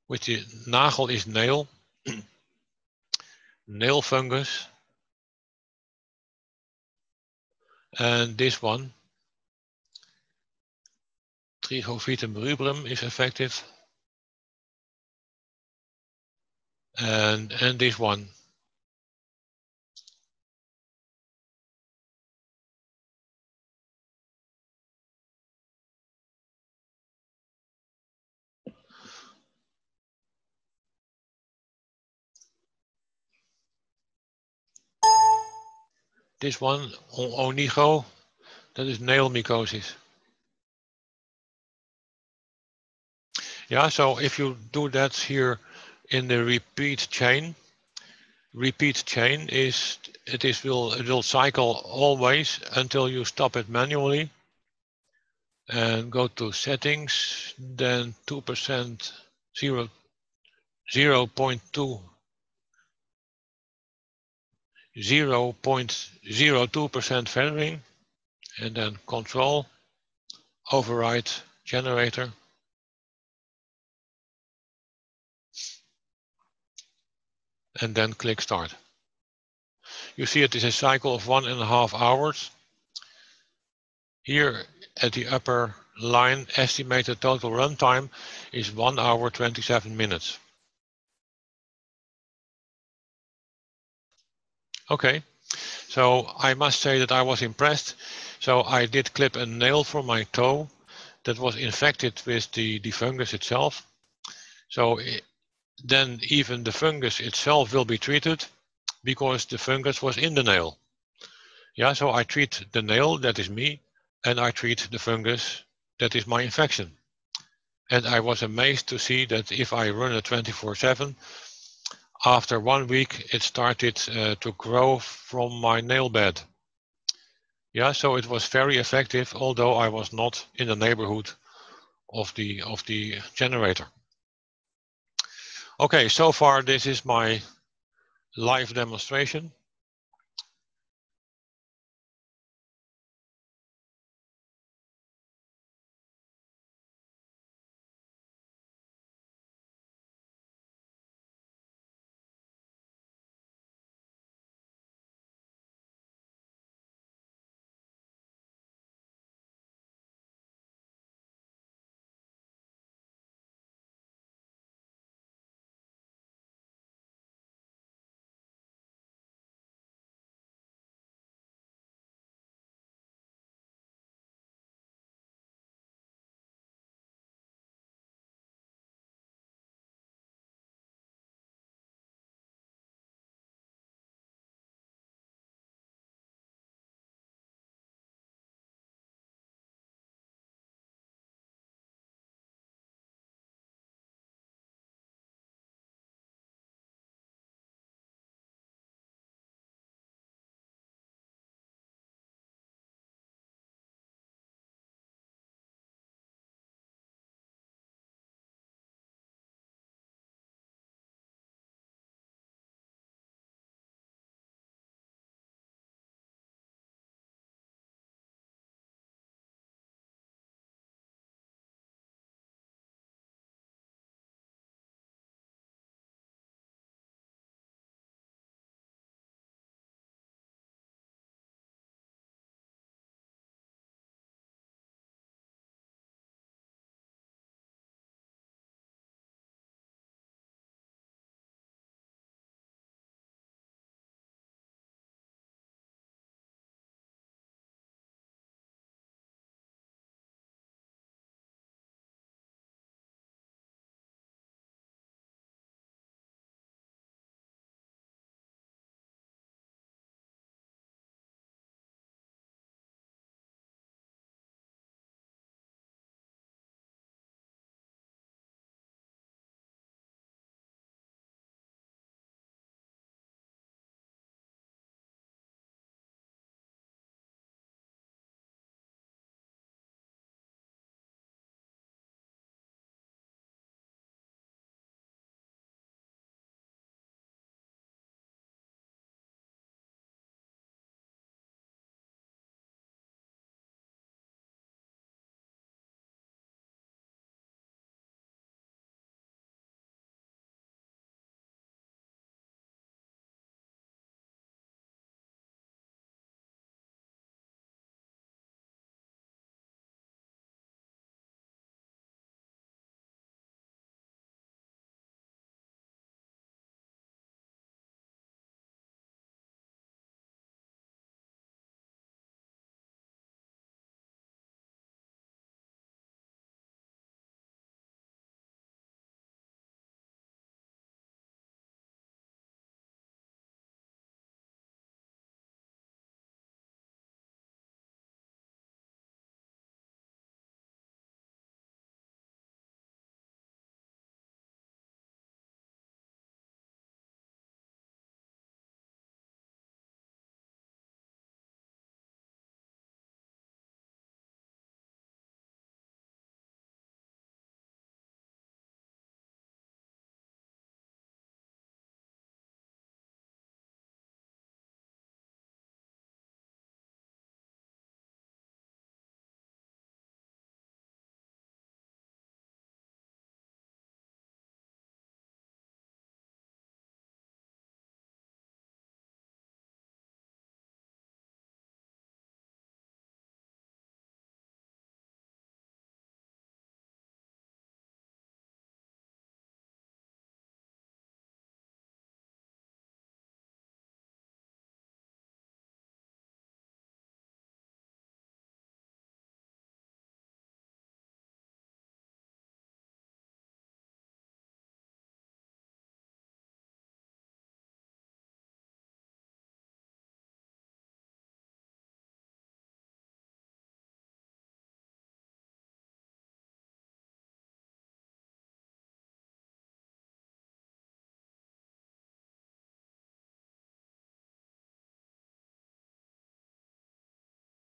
which is nagel is nail, nail fungus. And this one, Trichophyton rubrum is effective. And, and this one, This one, on onigo, that is nail mycosis. Yeah, so if you do that here in the repeat chain, repeat chain is it is will it will cycle always until you stop it manually and go to settings then 2% 0 0.2 0.02% feathering and then control, override generator. And then click start. You see it is a cycle of one and a half hours. Here at the upper line, estimated total runtime is one hour 27 minutes. Okay, so I must say that I was impressed. So I did clip a nail from my toe that was infected with the, the fungus itself. So it, then even the fungus itself will be treated because the fungus was in the nail. Yeah, so I treat the nail, that is me, and I treat the fungus, that is my infection. And I was amazed to see that if I run a 24 7, after one week, it started uh, to grow from my nail bed. Yeah, so it was very effective, although I was not in the neighborhood of the of the generator. Okay, so far this is my live demonstration.